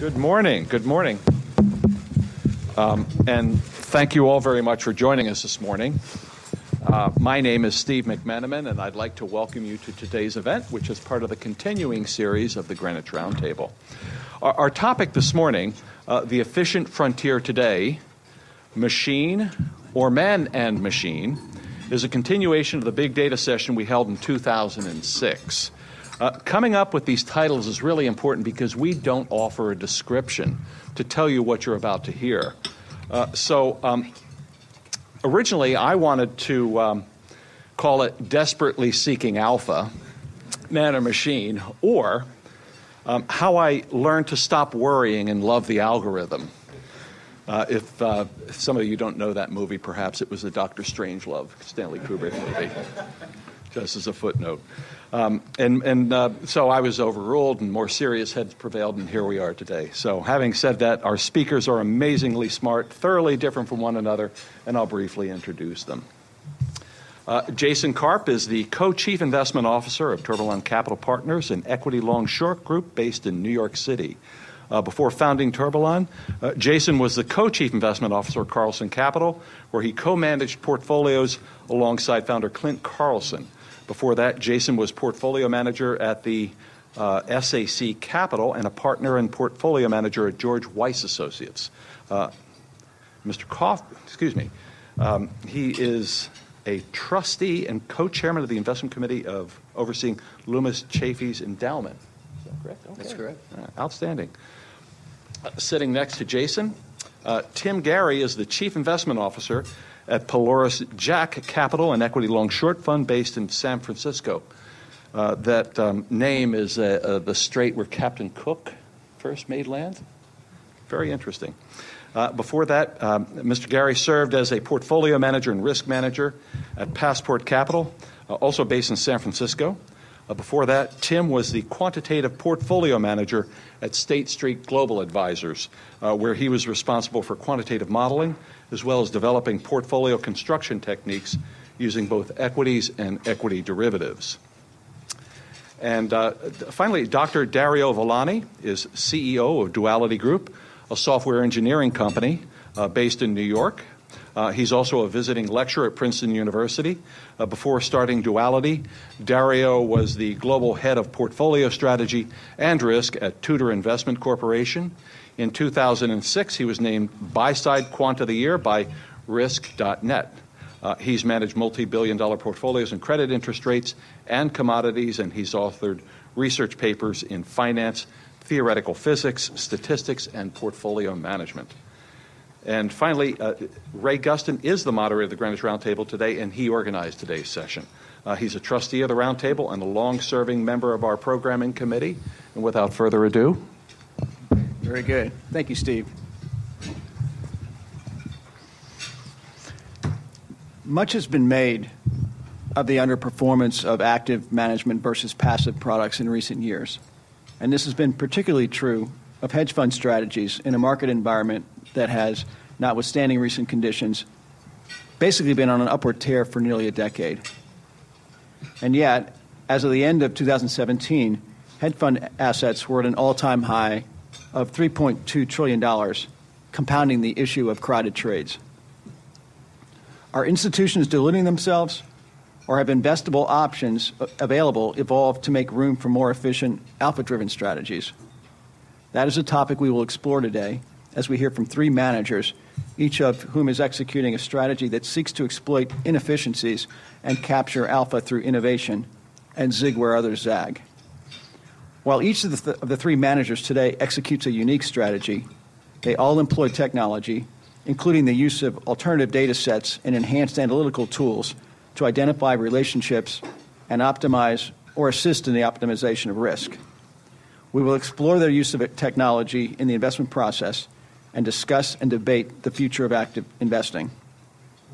Good morning. Good morning. Um, and thank you all very much for joining us this morning. Uh, my name is Steve McMenamin, and I'd like to welcome you to today's event, which is part of the continuing series of the Greenwich Roundtable. Our, our topic this morning, uh, the efficient frontier today, machine or man and machine, is a continuation of the big data session we held in 2006. Uh, coming up with these titles is really important because we don't offer a description to tell you what you're about to hear. Uh, so, um, originally, I wanted to um, call it Desperately Seeking Alpha, Man or Machine, or um, How I Learned to Stop Worrying and Love the Algorithm. Uh, if, uh, if some of you don't know that movie, perhaps it was the Doctor Strangelove Stanley Kubrick movie, just as a footnote. Um, and and uh, so I was overruled, and more serious heads prevailed, and here we are today. So, having said that, our speakers are amazingly smart, thoroughly different from one another, and I'll briefly introduce them. Uh, Jason Karp is the co chief investment officer of Tourbillon Capital Partners, an equity long short group based in New York City. Uh, before founding Tourbillon, uh, Jason was the co chief investment officer of Carlson Capital, where he co managed portfolios alongside founder Clint Carlson. Before that, Jason was portfolio manager at the uh, SAC Capital and a partner and portfolio manager at George Weiss Associates. Uh, Mr. Koff, excuse me, um, he is a trustee and co-chairman of the investment committee of overseeing Loomis Chaffee's endowment. Is that correct? Okay. That's correct. Uh, outstanding. Sitting next to Jason, uh, Tim Garry is the chief investment officer at Pelorus Jack Capital, an equity long short fund based in San Francisco. Uh, that um, name is uh, uh, the strait where Captain Cook first made land. Very interesting. Uh, before that, um, Mr. Garry served as a portfolio manager and risk manager at Passport Capital, uh, also based in San Francisco. Uh, before that, Tim was the quantitative portfolio manager at State Street Global Advisors, where he was responsible for quantitative modeling as well as developing portfolio construction techniques using both equities and equity derivatives. And uh, finally, Dr. Dario Villani is CEO of Duality Group, a software engineering company uh, based in New York. Uh, he's also a visiting lecturer at Princeton University. Uh, before starting Duality, Dario was the global head of portfolio strategy and risk at Tudor Investment Corporation. In 2006, he was named Buy Side Quant of the Year by Risk.net. Uh, he's managed multi billion dollar portfolios in credit interest rates and commodities, and he's authored research papers in finance, theoretical physics, statistics, and portfolio management. And finally, uh, Ray Gustin is the moderator of the Greenwich Roundtable today, and he organized today's session. Uh, he's a trustee of the Roundtable and a long serving member of our programming committee. And without further ado, very good. Thank you, Steve. Much has been made of the underperformance of active management versus passive products in recent years. And this has been particularly true of hedge fund strategies in a market environment that has, notwithstanding recent conditions, basically been on an upward tear for nearly a decade. And yet, as of the end of 2017, hedge fund assets were at an all time high of $3.2 trillion, compounding the issue of crowded trades. Are institutions diluting themselves, or have investable options available evolved to make room for more efficient alpha driven strategies? That is a topic we will explore today as we hear from three managers, each of whom is executing a strategy that seeks to exploit inefficiencies and capture alpha through innovation and zig where others zag. While each of the, th- of the three managers today executes a unique strategy, they all employ technology, including the use of alternative data sets and enhanced analytical tools to identify relationships and optimize or assist in the optimization of risk. We will explore their use of technology in the investment process and discuss and debate the future of active investing.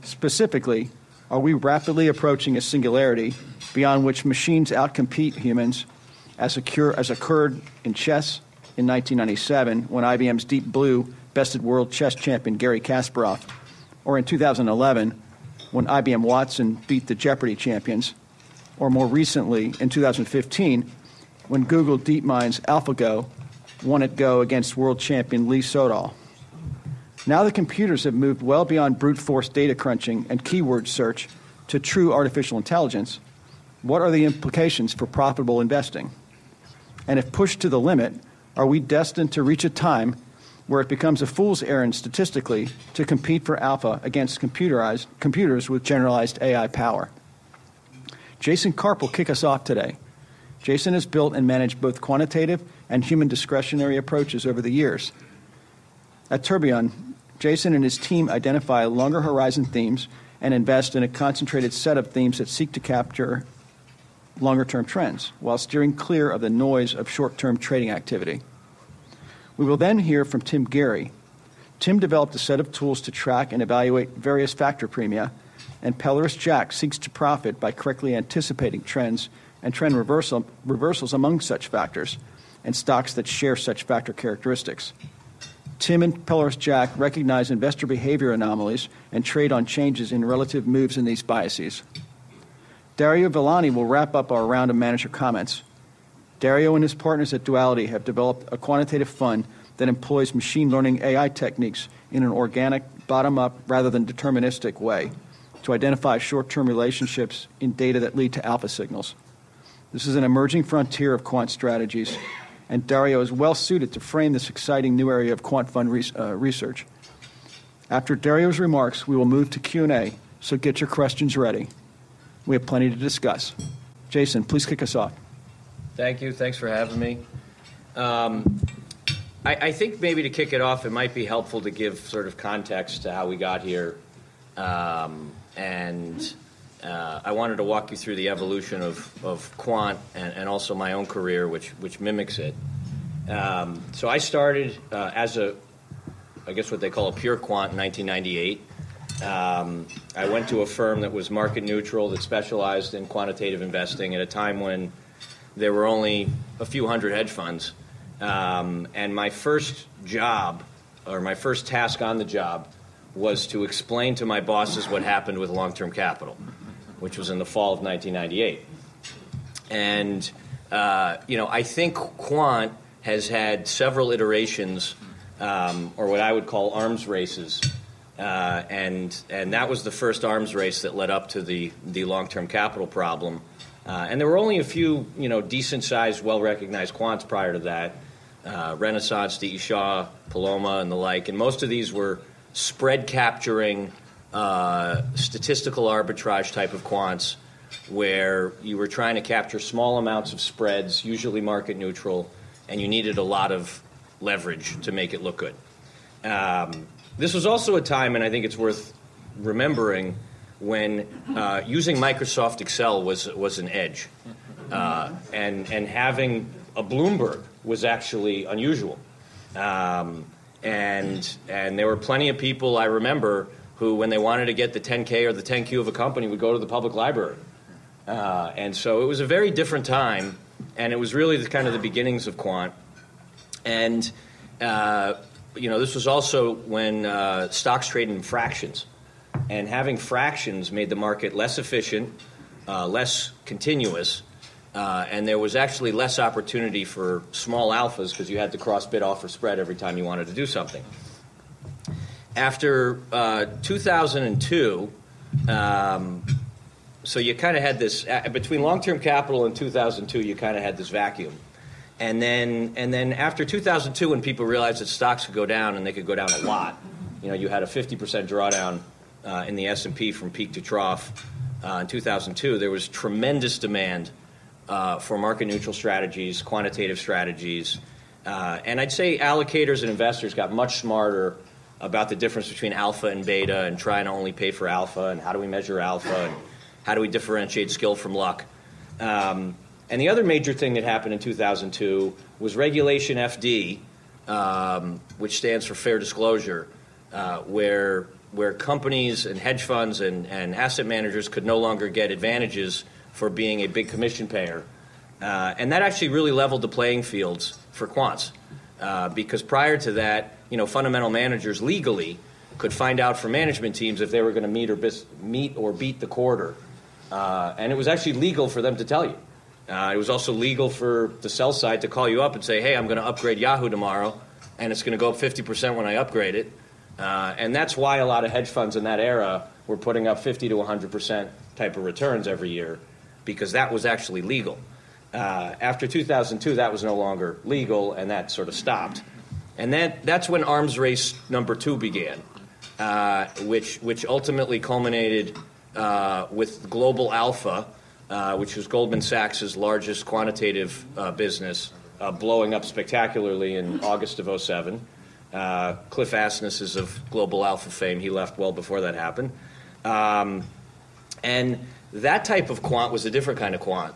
Specifically, are we rapidly approaching a singularity beyond which machines outcompete humans as, occur, as occurred in chess in 1997 when IBM's Deep Blue bested world chess champion Garry Kasparov, or in 2011 when IBM Watson beat the Jeopardy champions, or more recently in 2015 when Google DeepMind's AlphaGo won at Go against world champion Lee Sedol. Now the computers have moved well beyond brute force data crunching and keyword search to true artificial intelligence. What are the implications for profitable investing? And if pushed to the limit, are we destined to reach a time where it becomes a fool's errand statistically to compete for alpha against computerized, computers with generalized AI power? Jason Karp will kick us off today. Jason has built and managed both quantitative and human discretionary approaches over the years. At Tourbillon, Jason and his team identify longer horizon themes and invest in a concentrated set of themes that seek to capture longer term trends while steering clear of the noise of short term trading activity. We will then hear from Tim Garry. Tim developed a set of tools to track and evaluate various factor premia, and Pelorus Jack seeks to profit by correctly anticipating trends and trend reversal, reversals among such factors and stocks that share such factor characteristics. Tim and Pelorus Jack recognize investor behavior anomalies and trade on changes in relative moves in these biases. Dario Villani will wrap up our round of manager comments. Dario and his partners at Duality have developed a quantitative fund that employs machine learning AI techniques in an organic, bottom up, rather than deterministic way to identify short term relationships in data that lead to alpha signals. This is an emerging frontier of quant strategies, and Dario is well suited to frame this exciting new area of quant fund re- uh, research. After Dario's remarks, we will move to Q&A, so get your questions ready. We have plenty to discuss. Jason, please kick us off. Thank you. Thanks for having me. Um, I, I, think maybe to kick it off, it might be helpful to give sort of context to how we got here. Um, and uh, I wanted to walk you through the evolution of, of quant and, and also my own career, which, which mimics it. Um, so I started uh, as a, I guess what they call a pure quant in 1998. Um, I went to a firm that was market neutral that specialized in quantitative investing at a time when there were only a few hundred hedge funds. Um, and my first job, or my first task on the job, was to explain to my bosses what happened with long term capital, which was in the fall of 1998. And, uh, you know, I think quant has had several iterations, um, or what I would call arms races, uh, and, and that was the first arms race that led up to the, the long term capital problem. Uh, and there were only a few, you know, decent sized, well recognized quants prior to that uh, Renaissance, D.E. Shaw, Paloma, and the like. And most of these were spread capturing, uh, statistical arbitrage type of quants where you were trying to capture small amounts of spreads, usually market neutral, and you needed a lot of leverage to make it look good. Um, this was also a time, and I think it's worth remembering, when uh, using Microsoft Excel was was an edge, uh, and and having a Bloomberg was actually unusual, um, and and there were plenty of people I remember who, when they wanted to get the 10K or the 10Q of a company, would go to the public library, uh, and so it was a very different time, and it was really the kind of the beginnings of quant, and uh, you know, this was also when uh, stocks traded in fractions, and having fractions made the market less efficient, uh, less continuous, uh, and there was actually less opportunity for small alphas because you had to cross bid offer spread every time you wanted to do something. After uh, 2002, um, so you kind of had this uh, between long-term capital and 2002. You kind of had this vacuum and then, and then after 2002, when people realized that stocks could go down and they could go down a lot, you know, you had a 50% drawdown uh, in the S&P from peak to trough uh, in 2002. There was tremendous demand uh, for market neutral strategies, quantitative strategies, uh, and I'd say allocators and investors got much smarter about the difference between alpha and beta and trying to only pay for alpha and how do we measure alpha and how do we differentiate skill from luck. Um, and the other major thing that happened in 2002 was Regulation FD, um, which stands for Fair Disclosure, uh, where where companies and hedge funds and, and asset managers could no longer get advantages for being a big commission payer. Uh, and that actually really leveled the playing fields for quants. Uh, because prior to that, you know, fundamental managers legally could find out from management teams if they were going to meet or bis- meet or beat the quarter, uh, and it was actually legal for them to tell you. Uh, it was also legal for the sell side to call you up and say, hey, I'm going to upgrade Yahoo tomorrow, and it's going to go up 50% when I upgrade it. Uh, and that's why a lot of hedge funds in that era were putting up 50 to 100% type of returns every year, because that was actually legal. Uh, after 2002, that was no longer legal, and that sort of stopped. And that, that's when arms race number two began, uh, which, which ultimately culminated uh, with Global Alpha, uh, which was Goldman Sachs' largest quantitative uh, business, uh, blowing up spectacularly in August of 07. Uh, Cliff Asness is of Global Alpha fame. He left well before that happened. Um, and that type of quant was a different kind of quant.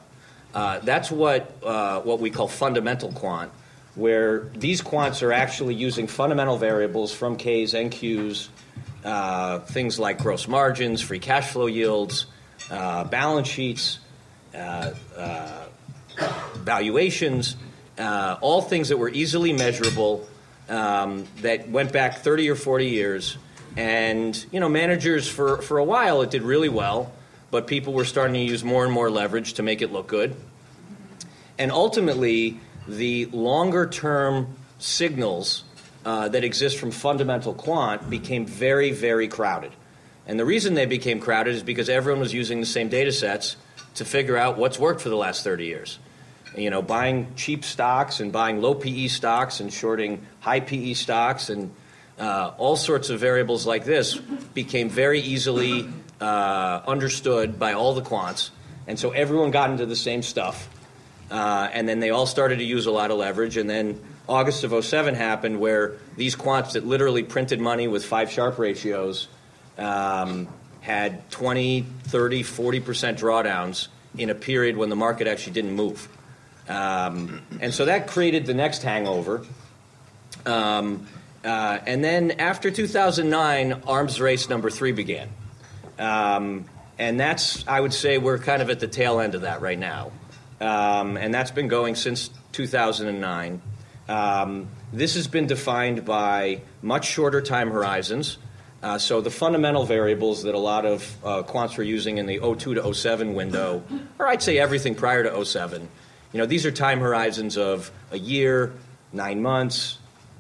That's what, what we call fundamental quant, where these quants are actually using fundamental variables from Ks and Qs, uh, things like gross margins, free cash flow yields, uh, balance sheets, uh, uh, valuations, all things that were easily measurable um, that went back 30 or 40 years. And, you know, managers for, for a while, it did really well, but people were starting to use more and more leverage to make it look good. And ultimately, the longer term signals uh, that exist from fundamental quant became very, very crowded. And the reason they became crowded is because everyone was using the same data sets to figure out what's worked for the last 30 years. You know, buying cheap stocks and buying low PE stocks and shorting high PE stocks and uh, all sorts of variables like this became very easily uh, understood by all the quants. And so everyone got into the same stuff. Uh, and then they all started to use a lot of leverage. And then August of 07 happened where these quants that literally printed money with five Sharpe ratios um, had 20, 30, 40% drawdowns in a period when the market actually didn't move. Um, and so that created the next hangover. Um, uh, and then after 2009, arms race number three began. Um, and that's, I would say, we're kind of at the tail end of that right now. Um, and that's been going since 2009. Um, this has been defined by much shorter time horizons. Uh, so the fundamental variables that a lot of uh, quants were using in the 02 to 07 window, or I'd say everything prior to 07, you know, these are time horizons of a year, nine months,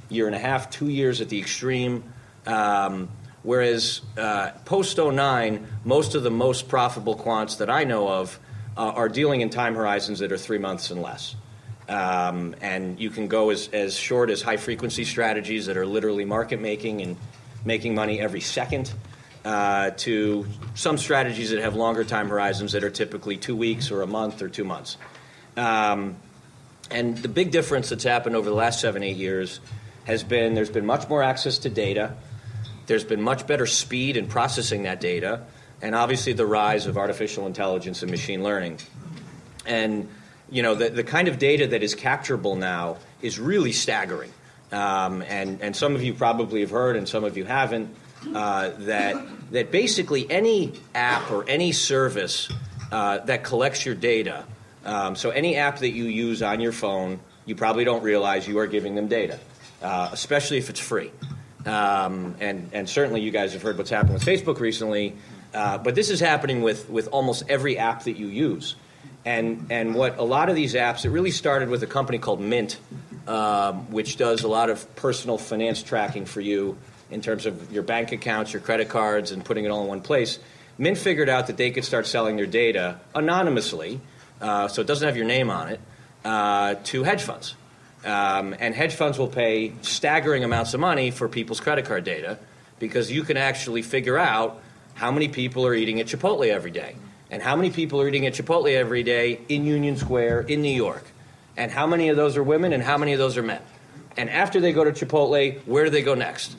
year and a half, two years at the extreme. Um, whereas uh, post 09, most of the most profitable quants that I know of uh, are dealing in time horizons that are three months and less. Um, and you can go as, as short as high frequency strategies that are literally market making and making money every second. Uh, to some strategies that have longer time horizons that are typically two weeks or a month or two months. Um, and the big difference that's happened over the last seven, eight years has been there's been much more access to data, there's been much better speed in processing that data, and obviously the rise of artificial intelligence and machine learning. And you know, the, the kind of data that is capturable now is really staggering. Um, and, and some of you probably have heard, and some of you haven't, uh, that, that basically any app or any service uh, that collects your data um, so any app that you use on your phone, you probably don't realize you are giving them data, uh, especially if it's free. Um, and, and certainly you guys have heard what's happened with Facebook recently, uh, but this is happening with, with almost every app that you use. And, and what a lot of these apps, it really started with a company called Mint, um, which does a lot of personal finance tracking for you in terms of your bank accounts, your credit cards, and putting it all in one place. Mint figured out that they could start selling their data anonymously uh, so it doesn't have your name on it, uh, to hedge funds. Um, and hedge funds will pay staggering amounts of money for people's credit card data because you can actually figure out how many people are eating at Chipotle every day and how many people are eating at Chipotle every day in Union Square in New York and how many of those are women and how many of those are men. And after they go to Chipotle, where do they go next?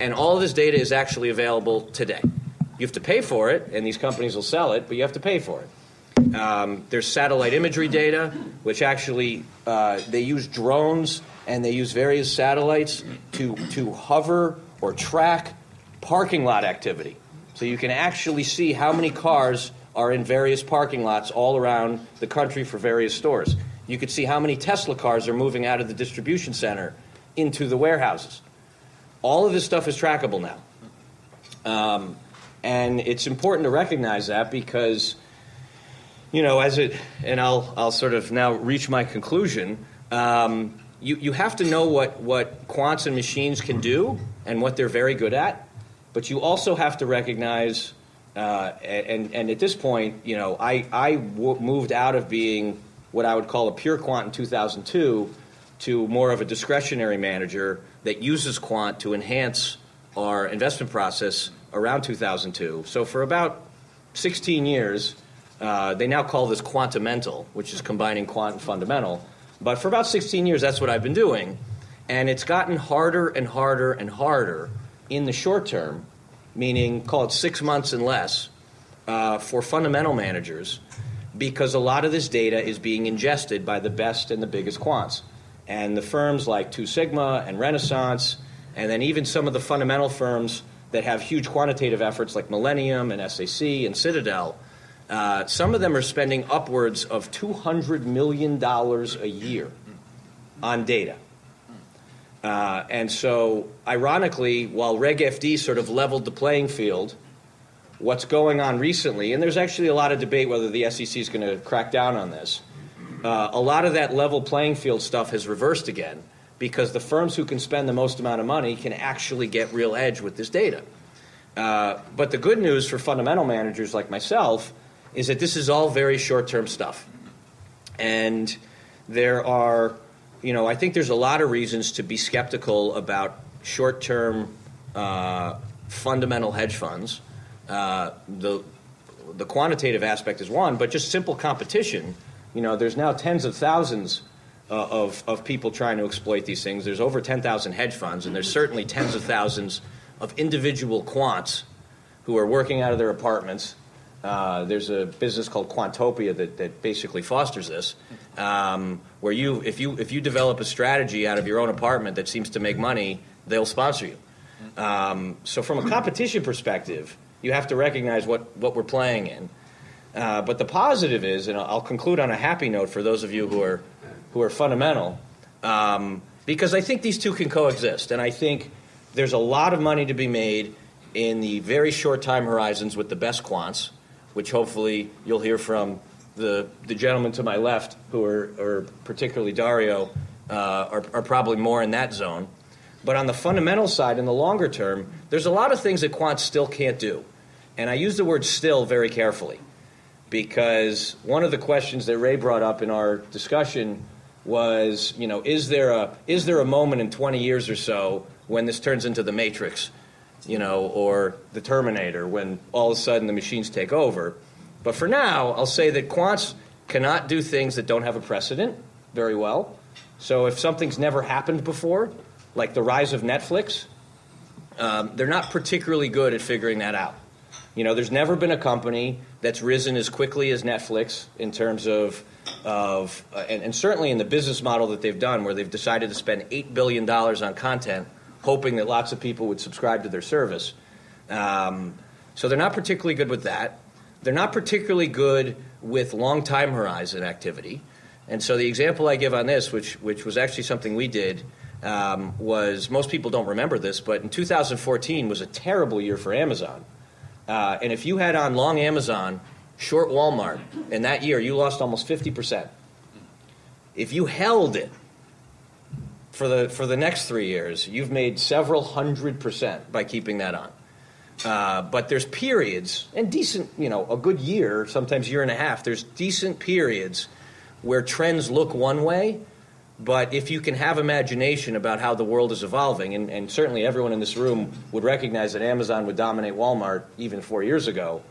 And all this data is actually available today. You have to pay for it, and these companies will sell it, but you have to pay for it. Um, there's satellite imagery data, which actually uh, they use drones and they use various satellites to, to hover or track parking lot activity. So you can actually see how many cars are in various parking lots all around the country for various stores. You could see how many Tesla cars are moving out of the distribution center into the warehouses. All of this stuff is trackable now. Um, and it's important to recognize that because you know, as it, and I'll, I'll sort of now reach my conclusion. Um, you, you have to know what, what quants and machines can do and what they're very good at, but you also have to recognize, uh, and, and at this point, you know, I, I w- moved out of being what I would call a pure quant in 2002 to more of a discretionary manager that uses quant to enhance our investment process around 2002. So for about 16 years, uh, they now call this quantamental, which is combining quant and fundamental. But for about 16 years, that's what I've been doing. And it's gotten harder and harder and harder in the short term, meaning call it six months and less, uh, for fundamental managers, because a lot of this data is being ingested by the best and the biggest quants. And the firms like Two Sigma and Renaissance, and then even some of the fundamental firms that have huge quantitative efforts like Millennium and SAC and Citadel, uh, some of them are spending upwards of $200 million a year on data. Uh, and so, ironically, while Reg FD sort of leveled the playing field, what's going on recently, and there's actually a lot of debate whether the SEC is going to crack down on this, uh, a lot of that level playing field stuff has reversed again because the firms who can spend the most amount of money can actually get real edge with this data. Uh, but the good news for fundamental managers like myself is that this is all very short term stuff. And there are, you know, I think there's a lot of reasons to be skeptical about short term uh, fundamental hedge funds. Uh, the, the quantitative aspect is one, but just simple competition. You know, there's now tens of thousands uh, of, of people trying to exploit these things. There's over 10,000 hedge funds, and there's certainly tens of thousands of individual quants who are working out of their apartments. Uh, there's a business called Quantopian that, that basically fosters this, um, where you if you if you develop a strategy out of your own apartment that seems to make money, they'll sponsor you. Um, so from a competition perspective, you have to recognize what, what we're playing in. Uh, but the positive is, and I'll conclude on a happy note for those of you who are who are fundamental, um, because I think these two can coexist, and I think there's a lot of money to be made in the very short time horizons with the best quants, which hopefully you'll hear from the, the gentleman to my left, who are, particularly Dario, uh, are, are probably more in that zone. But on the fundamental side, in the longer term, there's a lot of things that quants still can't do. And I use the word still very carefully because one of the questions that Ray brought up in our discussion was, you know, is there a, is there a moment in 20 years or so when this turns into the Matrix? you know, or the Terminator when all of a sudden the machines take over. But for now, I'll say that quants cannot do things that don't have a precedent very well. So if something's never happened before, like the rise of Netflix, um, they're not particularly good at figuring that out. You know, there's never been a company that's risen as quickly as Netflix in terms of, of uh, and, and certainly in the business model that they've done, where they've decided to spend $8 billion on content hoping that lots of people would subscribe to their service. Um, so they're not particularly good with that. They're not particularly good with long time horizon activity. And so the example I give on this, which, which was actually something we did, um, was most people don't remember this, but in 2014 was a terrible year for Amazon. Uh, and if you had on long Amazon, short Walmart, in that year you lost almost 50%. If you held it, for the for the next three years, you've made several hundred percent by keeping that on. Uh, but there's periods and decent, you know, a good year, sometimes year and a half. There's decent periods where trends look one way, but if you can have imagination about how the world is evolving, and, and certainly everyone in this room would recognize that Amazon would dominate Walmart even four years ago,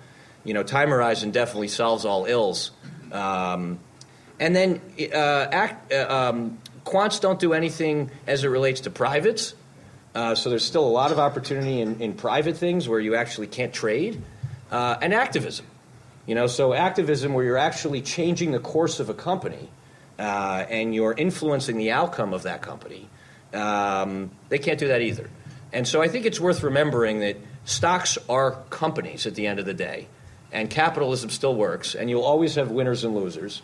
you know, time horizon definitely solves all ills. Um, and then uh, act, uh, um, quants don't do anything as it relates to privates. Uh, so there's still a lot of opportunity in, in private things where you actually can't trade. Uh, and activism. You know, so activism where you're actually changing the course of a company uh, and you're influencing the outcome of that company. Um, they can't do that either. And so I think it's worth remembering that stocks are companies at the end of the day, and capitalism still works, and you'll always have winners and losers.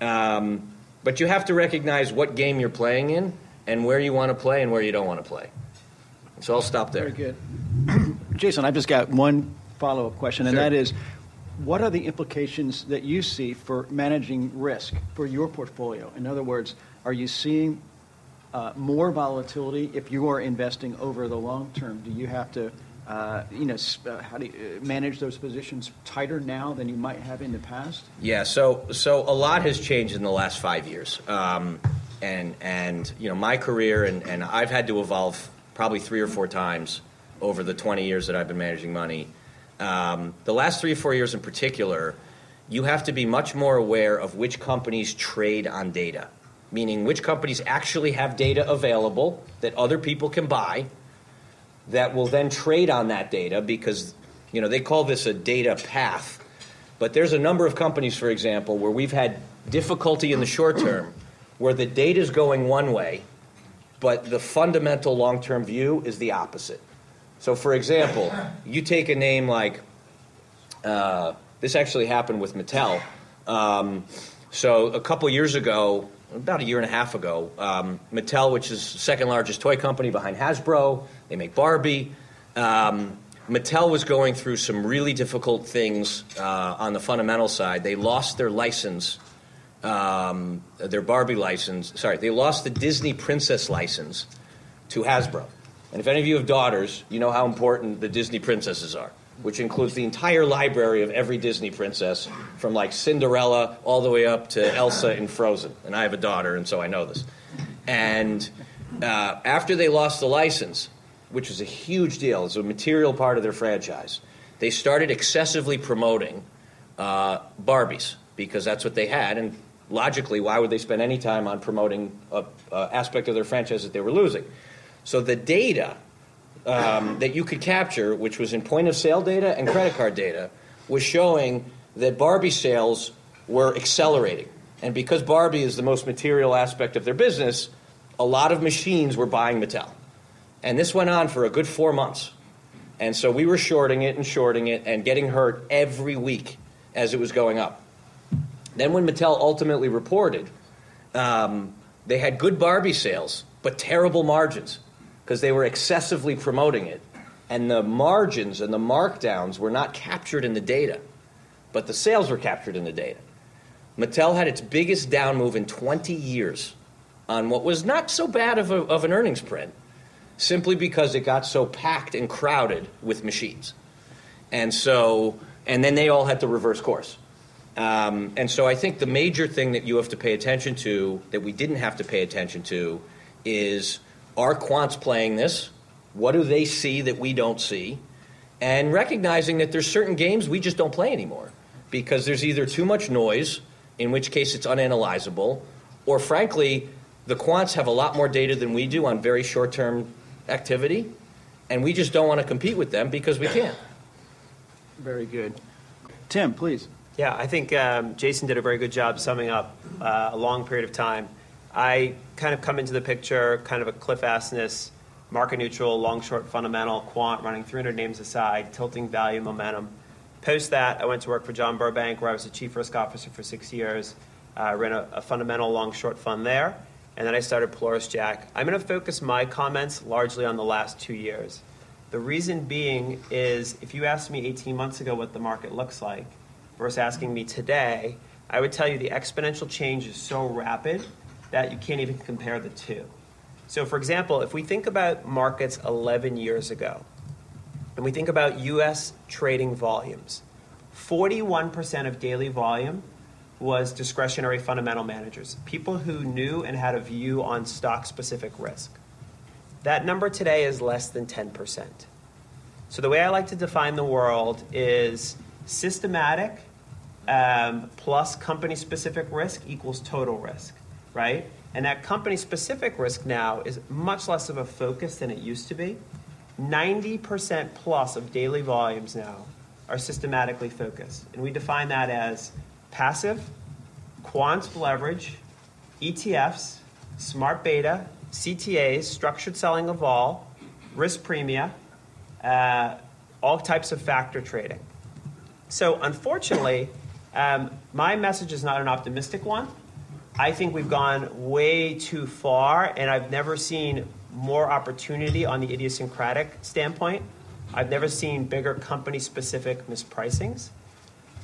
Um, but you have to recognize what game you're playing in and where you want to play and where you don't want to play. So I'll stop there. Very good. Jason, I've just got one follow up question, and Sure. that is what are the implications that you see for managing risk for your portfolio? In other words, are you seeing uh, more volatility if you are investing over the long term? Do you have to, uh, you know, uh, how do you uh, manage those positions tighter now than you might have in the past? Yeah, so so a lot has changed in the last five years, um, and and you know my career and, and I've had to evolve probably three or four times over the 20 years that I've been managing money. Um, the last three or four years in particular, you have to be much more aware of which companies trade on data meaning which companies actually have data available that other people can buy that will then trade on that data because you know they call this a data path but there's a number of companies for example where we've had difficulty in the short term where the data is going one way but the fundamental long-term view is the opposite so for example you take a name like uh, this actually happened with mattel um, so a couple years ago about a year and a half ago. Um, Mattel, which is second largest toy company behind Hasbro, they make Barbie. Um, Mattel was going through some really difficult things uh, on the fundamental side. They lost their license, um, their Barbie license. Sorry, they lost the Disney Princess license to Hasbro. And if any of you have daughters, you know how important the Disney princesses are which includes the entire library of every Disney princess, from like Cinderella all the way up to Elsa in Frozen. And I have a daughter, and so I know this. And uh, after they lost the license, which was a huge deal, it's a material part of their franchise, they started excessively promoting uh, Barbies because that's what they had. And logically, why would they spend any time on promoting an aspect of their franchise that they were losing? So the data um, that you could capture, which was in point of sale data and credit card data, was showing that Barbie sales were accelerating. And because Barbie is the most material aspect of their business, a lot of machines were buying Mattel. And this went on for a good four months. And so we were shorting it and shorting it and getting hurt every week as it was going up. Then, when Mattel ultimately reported, um, they had good Barbie sales, but terrible margins because they were excessively promoting it. And the margins and the markdowns were not captured in the data, but the sales were captured in the data. Mattel had its biggest down move in 20 years on what was not so bad of, a, of an earnings print, simply because it got so packed and crowded with machines. And so, and then they all had to reverse course. Um, and so I think the major thing that you have to pay attention to that we didn't have to pay attention to is are quants playing this? What do they see that we don't see? And recognizing that there's certain games we just don't play anymore because there's either too much noise, in which case it's unanalyzable, or frankly, the quants have a lot more data than we do on very short term activity, and we just don't want to compete with them because we can't. Very good. Tim, please. Yeah, I think um, Jason did a very good job summing up uh, a long period of time. I kind of come into the picture, kind of a Cliff Asness, market neutral, long short fundamental, quant, running 300 names aside, tilting value momentum. Post that, I went to work for John Burbank, where I was the chief risk officer for six years. I uh, ran a, a, fundamental long short fund there, and then I started Pelorus Jack. I'm going to focus my comments largely on the last two years. The reason being is if you asked me 18 months ago what the market looks like versus asking me today, I would tell you the exponential change is so rapid that you can't even compare the two. So, for example, if we think about markets 11 years ago, and we think about US trading volumes, 41% of daily volume was discretionary fundamental managers, people who knew and had a view on stock specific risk. That number today is less than 10%. So, the way I like to define the world is systematic um, plus company specific risk equals total risk right? And that company specific risk now is much less of a focus than it used to be. 90% plus of daily volumes now are systematically focused. And we define that as passive, quant leverage, ETFs, smart beta, CTAs, structured selling of all, risk premia, uh, all types of factor trading. So, unfortunately, um, my message is not an optimistic one. I think we've gone way too far, and I've never seen more opportunity on the idiosyncratic standpoint. I've never seen bigger company specific mispricings.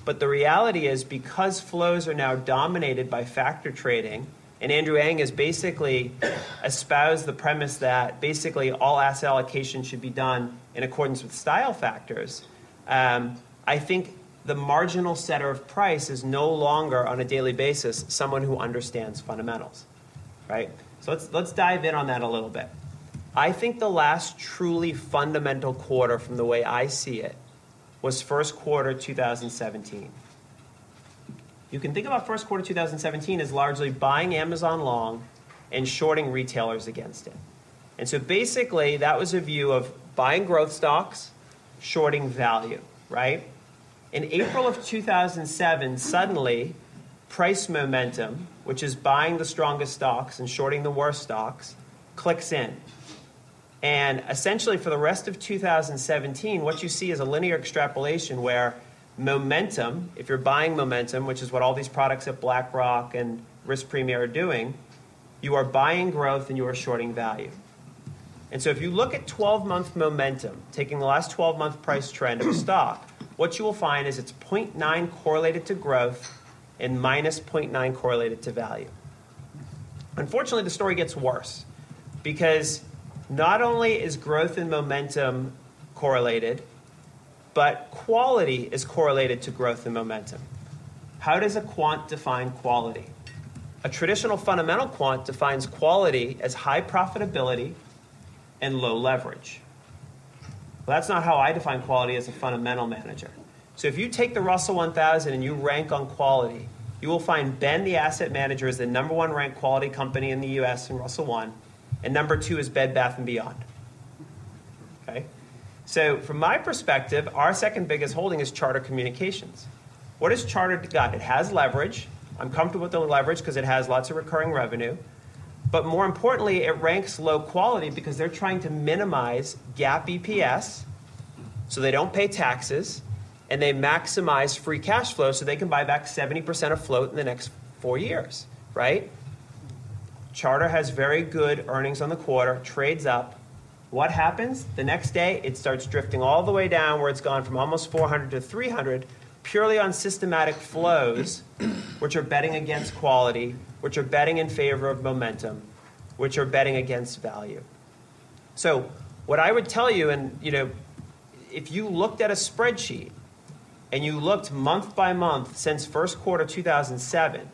But the reality is, because flows are now dominated by factor trading, and Andrew Ang has basically espoused the premise that basically all asset allocation should be done in accordance with style factors. Um, I think the marginal setter of price is no longer on a daily basis someone who understands fundamentals, right? So let's let's dive in on that a little bit. I think the last truly fundamental quarter, from the way I see it, was first quarter 2017. You can think about first quarter 2017 as largely buying Amazon long and shorting retailers against it. And so basically, that was a view of buying growth stocks, shorting value, right? In April of 2007, suddenly, price momentum, which is buying the strongest stocks and shorting the worst stocks, clicks in. And essentially, for the rest of 2017, what you see is a linear extrapolation where momentum, if you're buying momentum, which is what all these products at BlackRock and Risk Premier are doing, you are buying growth and you are shorting value. And so if you look at 12 month momentum, taking the last 12 month price trend of a stock, what you will find is it's 0.9 correlated to growth and minus 0.9 correlated to value. Unfortunately, the story gets worse because not only is growth and momentum correlated, but quality is correlated to growth and momentum. How does a quant define quality? A traditional fundamental quant defines quality as high profitability and low leverage. Well, that's not how I define quality as a fundamental manager. So if you take the Russell 1000 and you rank on quality, you will find Ben, the asset manager, is the number one ranked quality company in the U.S. in Russell 1 and number two is Bed Bath and Beyond. Okay, so from my perspective, our second biggest holding is Charter Communications. What has Charter got? It has leverage. I'm comfortable with the leverage because it has lots of recurring revenue. But more importantly, it ranks low quality because they're trying to minimize GAAP EPS so they don't pay taxes and they maximize free cash flow so they can buy back 70% of float in the next four years, right? Charter has very good earnings on the quarter, trades up. What happens? The next day, it starts drifting all the way down where it's gone from almost 400 to 300 purely on systematic flows, which are betting against quality, which are betting in favor of momentum, which are betting against value. So, what I would tell you, and you know, if you looked at a spreadsheet and you looked month by month since first quarter 2007,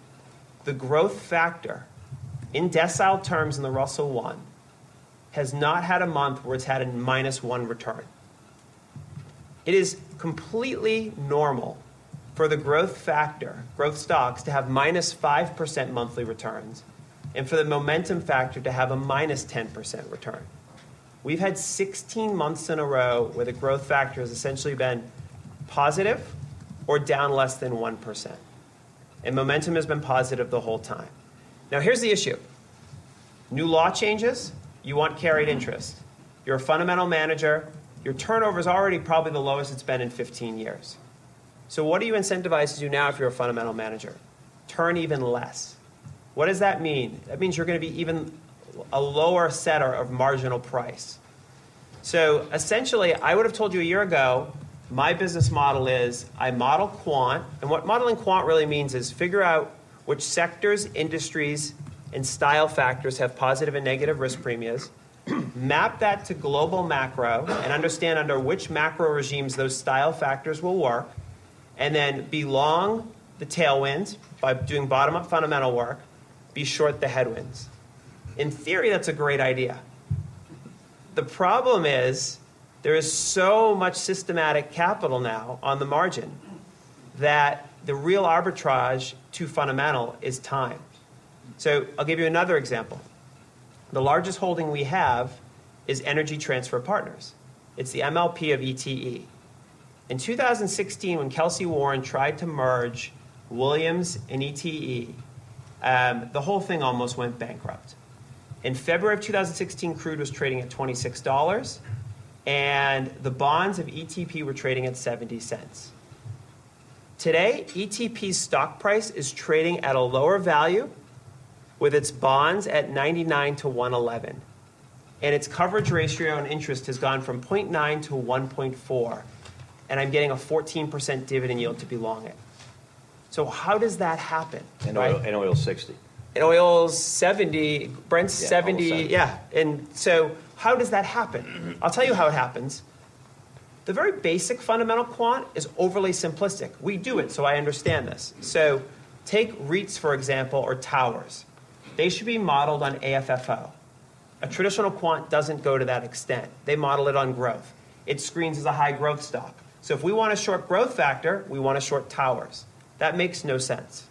the growth factor in decile terms in the Russell 1 has not had a month where it's had a minus one return. It is completely normal for the growth factor, growth stocks, to have minus 5% monthly returns, and for the momentum factor to have a minus 10% return. We've had 16 months in a row where the growth factor has essentially been positive or down less than 1%. And momentum has been positive the whole time. Now, here's the issue new law changes, you want carried interest. You're a fundamental manager, your turnover is already probably the lowest it's been in 15 years. So, what are you incentivized to do now if you're a fundamental manager? Turn even less. What does that mean? That means you're going to be even a lower setter of marginal price. So, essentially, I would have told you a year ago my business model is I model quant, and what modeling quant really means is figure out which sectors, industries, and style factors have positive and negative risk premiums, map that to global macro, and understand under which macro regimes those style factors will work, and then be long the tailwinds by doing bottom up fundamental work, be short the headwinds. In theory, that's a great idea. The problem is there is so much systematic capital now on the margin that the real arbitrage to fundamental is time. So I'll give you another example. The largest holding we have is Energy Transfer Partners. It's the MLP of ETE. In 2016, when Kelcy Warren tried to merge Williams and ETE, um, the whole thing almost went bankrupt. In February of 2016, crude was trading at $26 and the bonds of ETP were trading at 70 cents. Today, ETP's stock price is trading at a lower value with its bonds at 99 to 111. And its coverage ratio on interest has gone from 0.9 to 1.4. and I'm getting a 14% dividend yield to be long it. So how does that happen? And right? oil, and oil 60. and oil's 70, Brent's Yeah, 70, 70. yeah. And so, how does that happen? I'll tell you how it happens. The very basic fundamental quant is overly simplistic. We do it, so I understand this. So, take REITs, for example, or towers. They should be modeled on AFFO. A traditional quant doesn't go to that extent. They model it on growth. It screens as a high growth stock. So, if we want a short growth factor, we want to short towers. That makes no sense.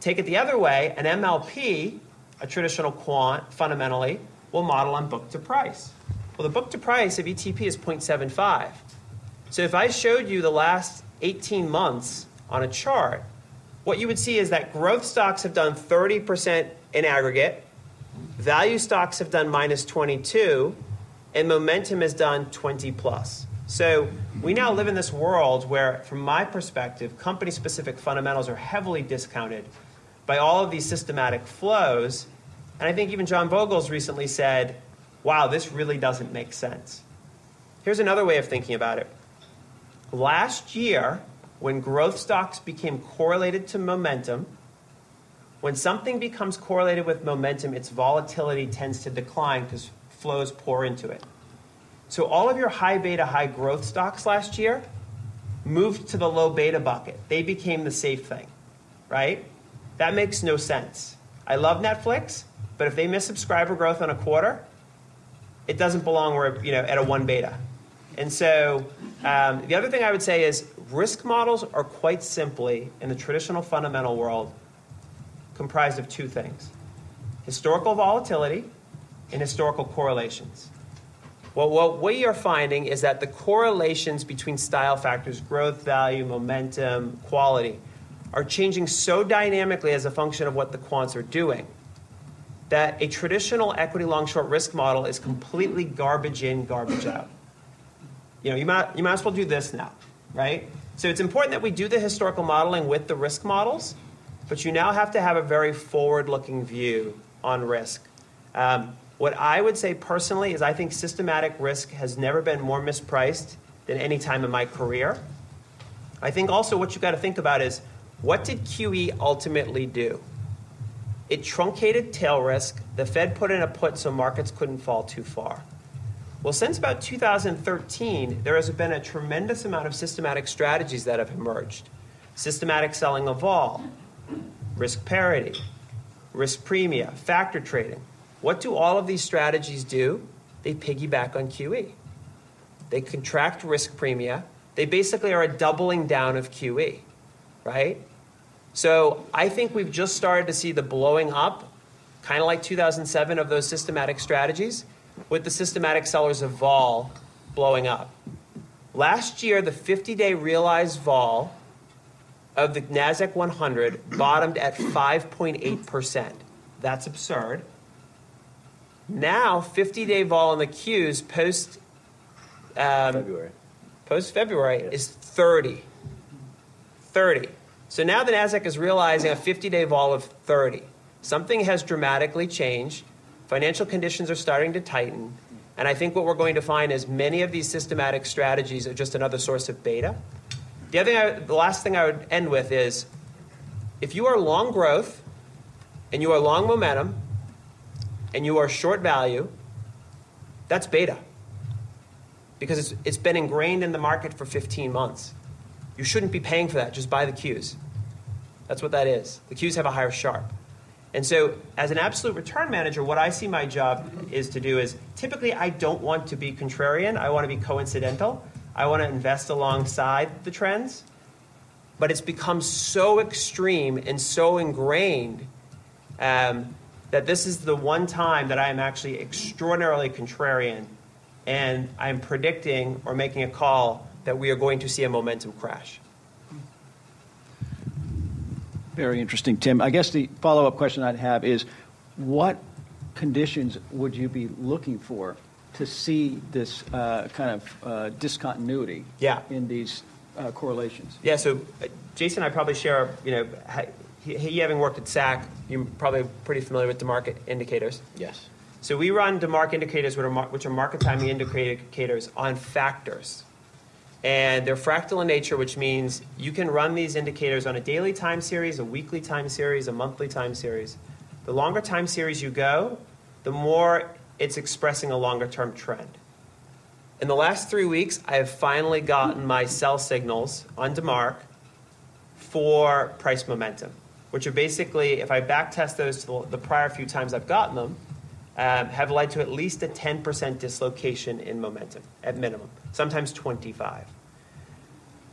Take it the other way, an MLP, a traditional quant, fundamentally, will model on book to price. Well, the book to price of ETP is 0.75. So if I showed you the last 18 months on a chart, what you would see is that growth stocks have done 30% in aggregate, value stocks have done minus 22, and momentum has done 20 plus. So we now live in this world where, from my perspective, company specific fundamentals are heavily discounted by all of these systematic flows. And I think even John Vogels recently said, wow, this really doesn't make sense. Here's another way of thinking about it. Last year, when growth stocks became correlated to momentum, when something becomes correlated with momentum, its volatility tends to decline because flows pour into it. So all of your high beta, high growth stocks last year moved to the low beta bucket. They became the safe thing, right? That makes no sense. I love Netflix, but if they miss subscriber growth on a quarter, it doesn't belong where you know at a one beta. And so um, the other thing I would say is risk models are quite simply in the traditional fundamental world comprised of two things: historical volatility and historical correlations. Well, what we are finding is that the correlations between style factors, growth, value, momentum, quality, are changing so dynamically as a function of what the quants are doing that a traditional equity long short risk model is completely garbage in, garbage out. You know, you might, you might as well do this now, right? So it's important that we do the historical modeling with the risk models, but you now have to have a very forward looking view on risk. Um, what I would say personally is I think systematic risk has never been more mispriced than any time in my career. I think also what you've got to think about is what did QE ultimately do? It truncated tail risk. The Fed put in a put so markets couldn't fall too far. Well, since about 2013, there has been a tremendous amount of systematic strategies that have emerged. Systematic selling of all, risk parity, risk premia, factor trading. What do all of these strategies do? They piggyback on QE. They contract risk premia. They basically are a doubling down of QE, right? So I think we've just started to see the blowing up, kind of like 2007, of those systematic strategies, with the systematic sellers of vol blowing up. Last year, the 50 day realized vol of the NASDAQ 100 bottomed at 5.8%. That's absurd. Now, 50 day vol in the Qs post um, February. post February Yes. is 30. 30. So now the NASDAQ is realizing a 50 day vol of 30. Something has dramatically changed. Financial conditions are starting to tighten. And I think what we're going to find is many of these systematic strategies are just another source of beta. The, other thing I, the last thing I would end with is if you are long growth and you are long momentum and you are short value, that's beta because it's, it's been ingrained in the market for 15 months. You shouldn't be paying for that. Just buy the Qs. That's what that is. The Qs have a higher Sharpe. And so, as an absolute return manager, what I see my job is to do is typically I don't want to be contrarian. I want to be coincidental. I want to invest alongside the trends. But it's become so extreme and so ingrained um, that this is the one time that I am actually extraordinarily contrarian and I'm predicting or making a call that we are going to see a momentum crash. Very interesting, Tim. I guess the follow up question I'd have is what conditions would you be looking for to see this uh, kind of uh, discontinuity Yeah. in these uh, correlations? Yeah, so uh, Jason I probably share, you know, he, he having worked at SAC, you're probably pretty familiar with the DeMark indicators. Yes. So we run DeMark indicators, which are, which are market timing indicators on factors. And they're fractal in nature, which means you can run these indicators on a daily time series, a weekly time series, a monthly time series. The longer time series you go, the more it's expressing a longer term trend. In the last three weeks, I have finally gotten my sell signals on DeMark for price momentum, which are basically, if I backtest those to the prior few times I've gotten them, um, have led to at least a 10% dislocation in momentum at minimum, sometimes 25.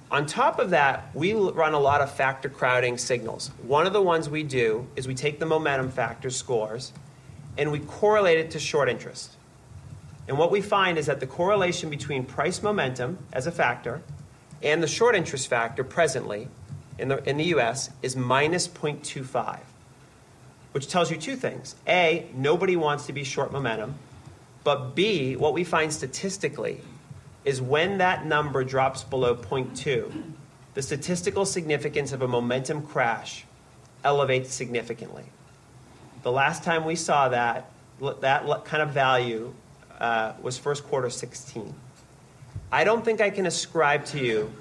On top of that, we run a lot of factor crowding signals. One of the ones we do is we take the momentum factor scores and we correlate it to short interest. And what we find is that the correlation between price momentum as a factor and the short interest factor presently in the, in the US is minus 0.25 which tells you two things. A, nobody wants to be short momentum. But B, what we find statistically is when that number drops below 0.2, the statistical significance of a momentum crash elevates significantly. The last time we saw that, that kind of value uh, was first quarter 16. I don't think I can ascribe to you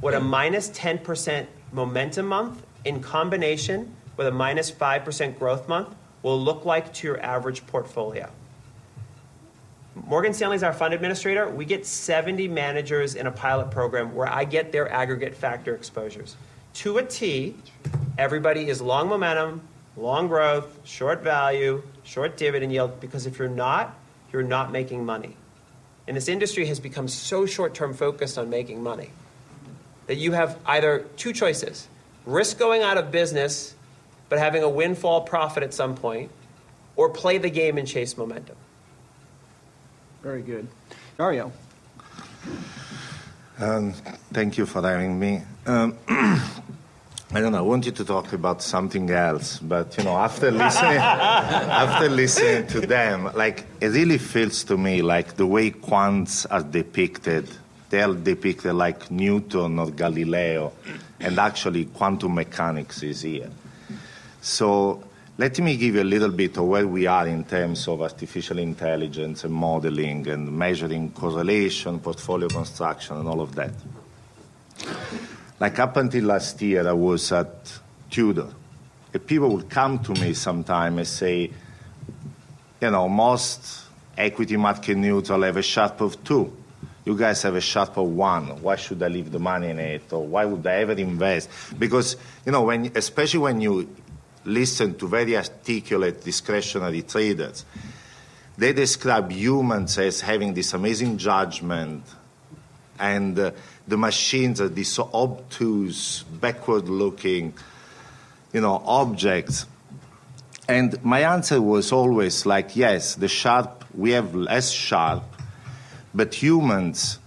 what a minus 10% momentum month in combination with a minus 5% growth month will look like to your average portfolio. Morgan Stanley is our fund administrator. We get 70 managers in a pilot program where I get their aggregate factor exposures. To a T, everybody is long momentum, long growth, short value, short dividend yield, because if you're not, you're not making money. And this industry has become so short term focused on making money that you have either two choices risk going out of business but having a windfall profit at some point, or play the game and chase momentum. Very good. Dario. Um, thank you for having me. Um, I don't know. I wanted to talk about something else, but you know, after listening, after listening to them, like it really feels to me like the way quants are depicted. They are depicted like Newton or Galileo, and actually quantum mechanics is here. So let me give you a little bit of where we are in terms of artificial intelligence and modeling and measuring correlation, portfolio construction, and all of that. Like up until last year, I was at Tudor. And people would come to me sometime and say, you know, most equity market neutral have a Sharpe of two. You guys have a Sharpe of one. Why should I leave the money in it? Or why would I ever invest? Because, you know, when, especially when you listen to very articulate discretionary traders. They describe humans as having this amazing judgment, and uh, the machines are these obtuse, backward-looking, you know, objects. And my answer was always like, yes, the Sharpe, we have less Sharpe, but humans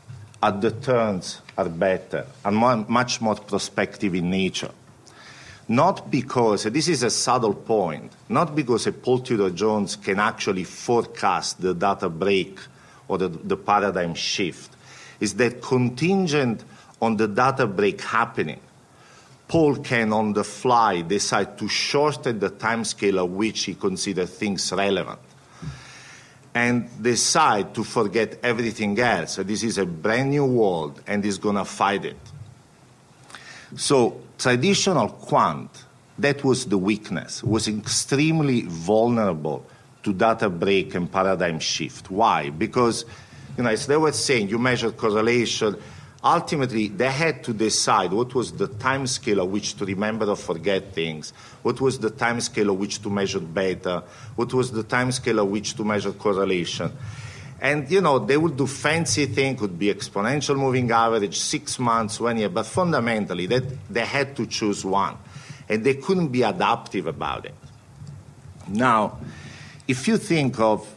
at the turns are better and much more prospective in nature. Not because, this is a subtle point, not because a Paul Tudor Jones can actually forecast the data break or the, the paradigm shift. Is that contingent on the data break happening, Paul can on the fly decide to shorten the time scale at which he considers things relevant and decide to forget everything else. So this is a brand new world and he's going to fight it. So traditional quant, that was the weakness, was extremely vulnerable to data break and paradigm shift. Why? Because, you know, as they were saying, you measure correlation. Ultimately, they had to decide what was the time scale at which to remember or forget things, what was the time scale at which to measure beta, what was the time scale at which to measure correlation. And, you know, they would do fancy things, could be exponential moving average, six months, one year, but fundamentally that they had to choose one. And they couldn't be adaptive about it. Now, if you think of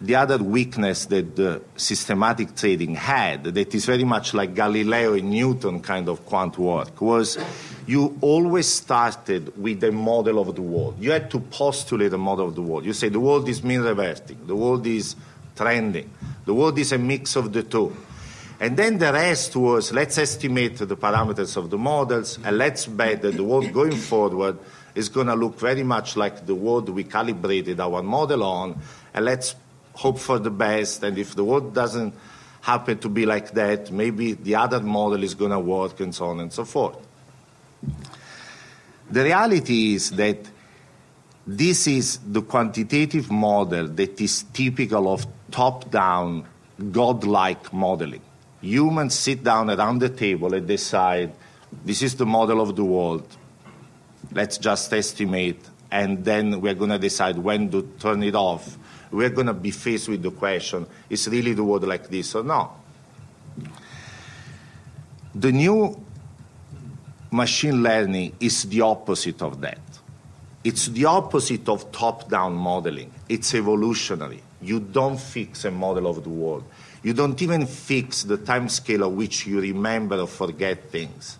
the other weakness that the systematic trading had, that is very much like Galileo and Newton kind of quant work, was you always started with a model of the world. You had to postulate a model of the world. You say the world is mean reverting, the world is trending. The world is a mix of the two. And then the rest was let's estimate the parameters of the models and let's bet that the world going forward is going to look very much like the world we calibrated our model on and let's hope for the best. And if the world doesn't happen to be like that. Maybe the other model is going to work, and so on and so forth. The reality is that this is the quantitative model that is typical of top down, godlike modeling. Humans sit down around the table and decide this is the model of the world. Let's just estimate, and then we're going to decide when to turn it off. We're going to be faced with the question is really the world like this or not? The new machine learning is the opposite of that. It's the opposite of top down modeling. It's evolutionary. You don't fix a model of the world. You don't even fix the time scale at which you remember or forget things.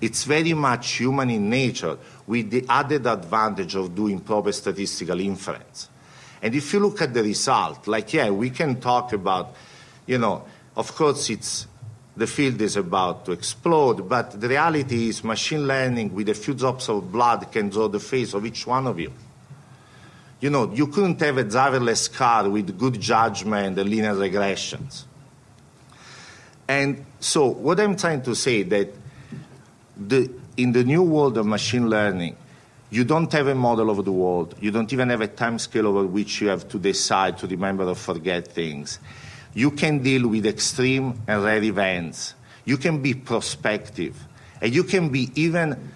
It's very much human in nature with the added advantage of doing proper statistical inference. And if you look at the result, like, yeah, we can talk about, you know, of course, it's the field is about to explode, but the reality is machine learning with a few drops of blood can draw the face of each one of you. You know, you couldn't have a driverless car with good judgment and linear regressions. And so what I'm trying to say that the, in the new world of machine learning, you don't have a model of the world. You don't even have a time scale over which you have to decide to remember or forget things. You can deal with extreme and rare events. You can be prospective. And you can be even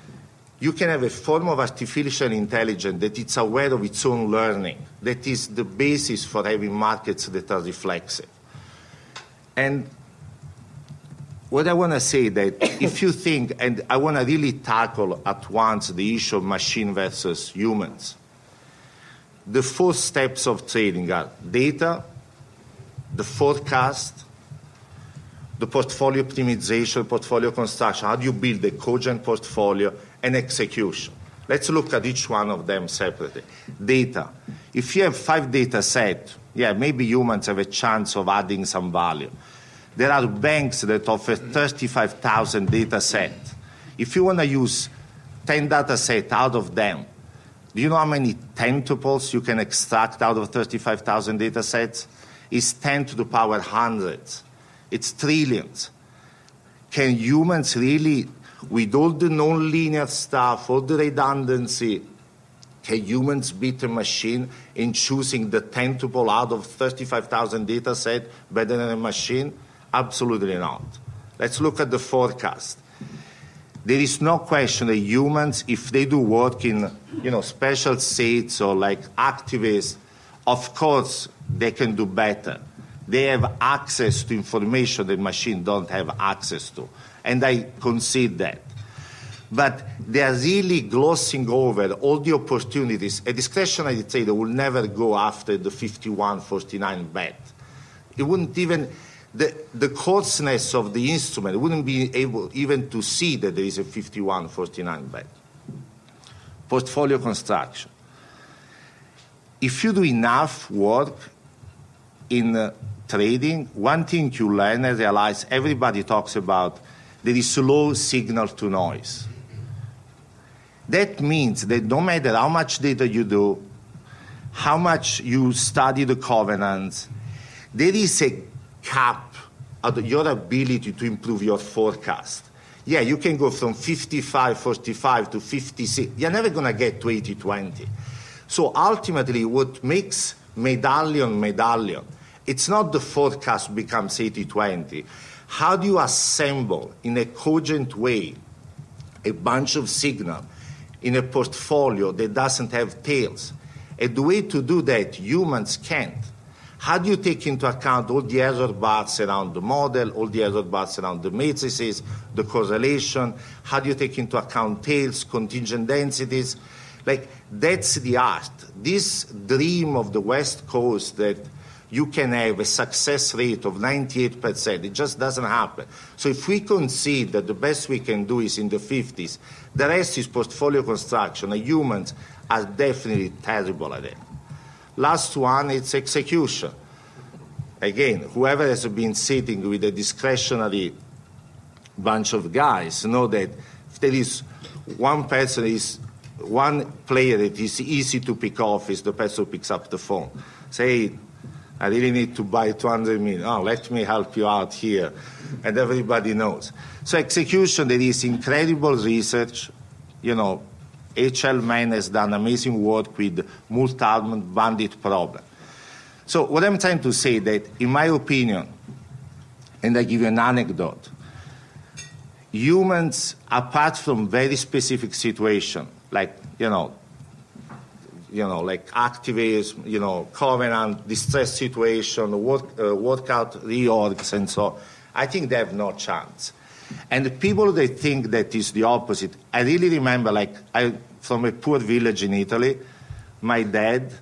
you can have a form of artificial intelligence that is aware of its own learning. That is the basis for having markets that are reflexive. And what I want to say that if you think, and I want to really tackle at once the issue of machine versus humans, the four steps of trading are data, the forecast, the portfolio optimization, portfolio construction. How do you build a cogent portfolio? and execution. Let's look at each one of them separately. Data. If you have five data sets, yeah, maybe humans have a chance of adding some value. There are banks that offer 35,000 data sets. If you want to use 10 data sets out of them, do you know how many tentuples you can extract out of 35,000 data sets? It's 10 to the power hundreds. It's trillions. Can humans really with all the non-linear stuff, all the redundancy, can humans beat a machine in choosing the tentuple out of 35,000 data set better than a machine? Absolutely not. Let's look at the forecast. There is no question that humans, if they do work in you know, special states or like activists, of course they can do better. They have access to information that machines don't have access to and I concede that. But they are really glossing over all the opportunities. A discretionary trader will never go after the 51-49 bet. It wouldn't even, the, the coarseness of the instrument wouldn't be able even to see that there is a 51-49 bet. Portfolio construction. If you do enough work in uh, trading, one thing you learn and realize everybody talks about there is low signal to noise. That means that no matter how much data you do, how much you study the covenants, there is a cap of your ability to improve your forecast. Yeah, you can go from 55, 45 to 56. You're never going to get to 80, 20. So ultimately, what makes medallion medallion, it's not the forecast becomes 80, 20 how do you assemble in a cogent way a bunch of signal in a portfolio that doesn't have tails? And the way to do that, humans can't. How do you take into account all the other bars around the model, all the other bars around the matrices, the correlation? How do you take into account tails, contingent densities? Like, that's the art. This dream of the West Coast that you can have a success rate of 98%. It just doesn't happen. So if we concede that the best we can do is in the 50s, the rest is portfolio construction, and humans are definitely terrible at it. Last one, it's execution. Again, whoever has been sitting with a discretionary bunch of guys know that if there is one person is one player that is easy to pick off is the person who picks up the phone. Say, I really need to buy 200 million. Oh, let me help you out here. And everybody knows. So execution, there is incredible research. You know, H.L. Menn has done amazing work with multi-armed bandit problem. So what I'm trying to say that, in my opinion, and I give you an anecdote, humans, apart from very specific situation, like, you know, you know, like activism, you know, covenant, distress situation, work, uh, workout reorgs, and so I think they have no chance. And the people they think that is the opposite, I really remember, like, I, from a poor village in Italy, my dad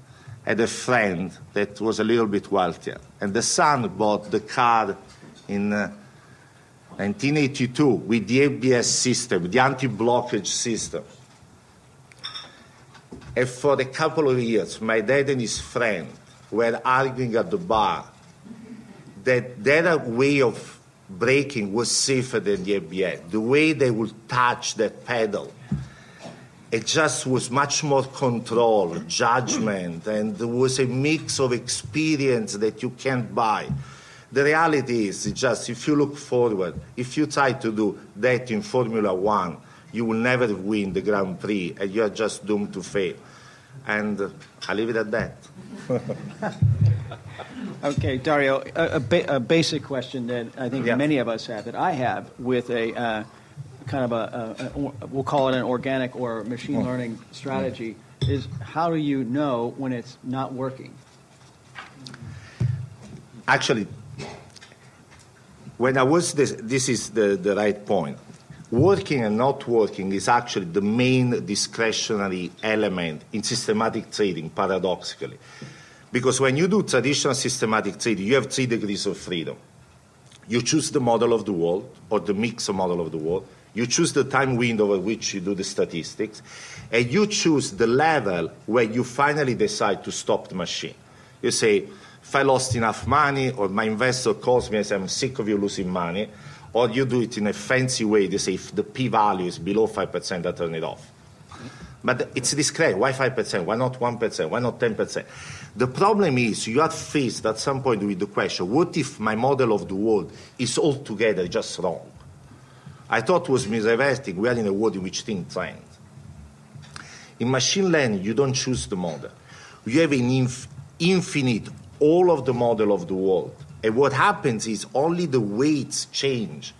had a friend that was a little bit wealthier. And the son bought the car in uh, 1982 with the ABS system, the anti blockage system. And for a couple of years, my dad and his friend were arguing at the bar that their way of braking was safer than the ABS. The way they would touch that pedal, it just was much more control, judgment, and there was a mix of experience that you can't buy. The reality is, just if you look forward, if you try to do that in Formula One, you will never win the Grand Prix, and you are just doomed to fail. And uh, I'll leave it at that. Okay, Dario, a, a, ba- a basic question that I think Yeah. many of us have, that I have with a uh, kind of a, a, a, we'll call it an organic or machine learning strategy, is how do you know when it's not working? Actually, when I was this, this is the, the right point. Working and not working is actually the main discretionary element in systematic trading, paradoxically. Because when you do traditional systematic trading, you have three degrees of freedom. You choose the model of the world or the mixed model of the world. You choose the time window over which you do the statistics. And you choose the level where you finally decide to stop the machine. You say, if I lost enough money, or my investor calls me and says, I'm sick of you losing money, or you do it in a fancy way. They say, if the p value is below 5%, I turn it off. But it's discreet. Why 5%? Why not 1%? Why not 10%? The problem is you are faced at some point with the question, what if my model of the world is altogether just wrong? I thought it was mean reverting. We are in a world in which things trend. In machine learning, you don't choose the model. You have an inf- infinite, all of the model of the world. And what happens is only the weights change.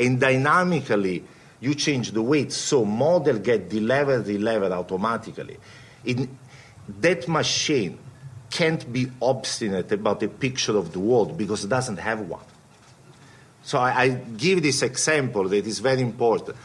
And dynamically, you change the weights, so model get delivered, delivered automatically. In that machine can't be obstinate about a picture of the world because it doesn't have one. So I, I give this example that is very important.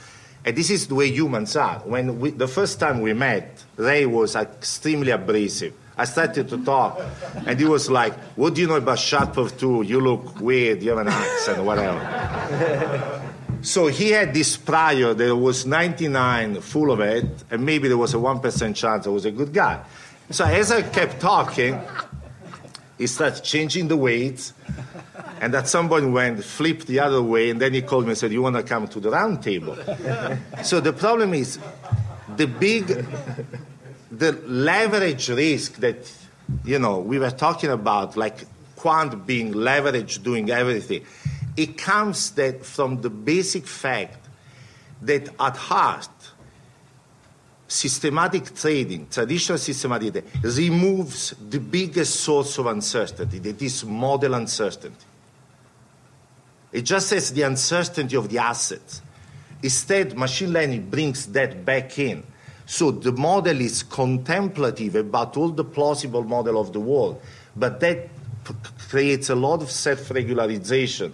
And this is the way humans are. When we, the first time we met, Ray was extremely abrasive. I started to talk, and he was like, What do you know about Sharper 2? You look weird, you have an accent, whatever. so he had this prior that was 99 full of it, and maybe there was a 1% chance I was a good guy. So as I kept talking, he started changing the weights, and at some point went flipped the other way, and then he called me and said, "You want to come to the round table?" so the problem is the big, the leverage risk that you know we were talking about, like quant being leveraged, doing everything. It comes that from the basic fact that at heart, systematic trading, traditional systematic trading, removes the biggest source of uncertainty, that is model uncertainty. It just says the uncertainty of the assets. Instead, machine learning brings that back in. So the model is contemplative about all the plausible model of the world, but that creates a lot of self-regularization.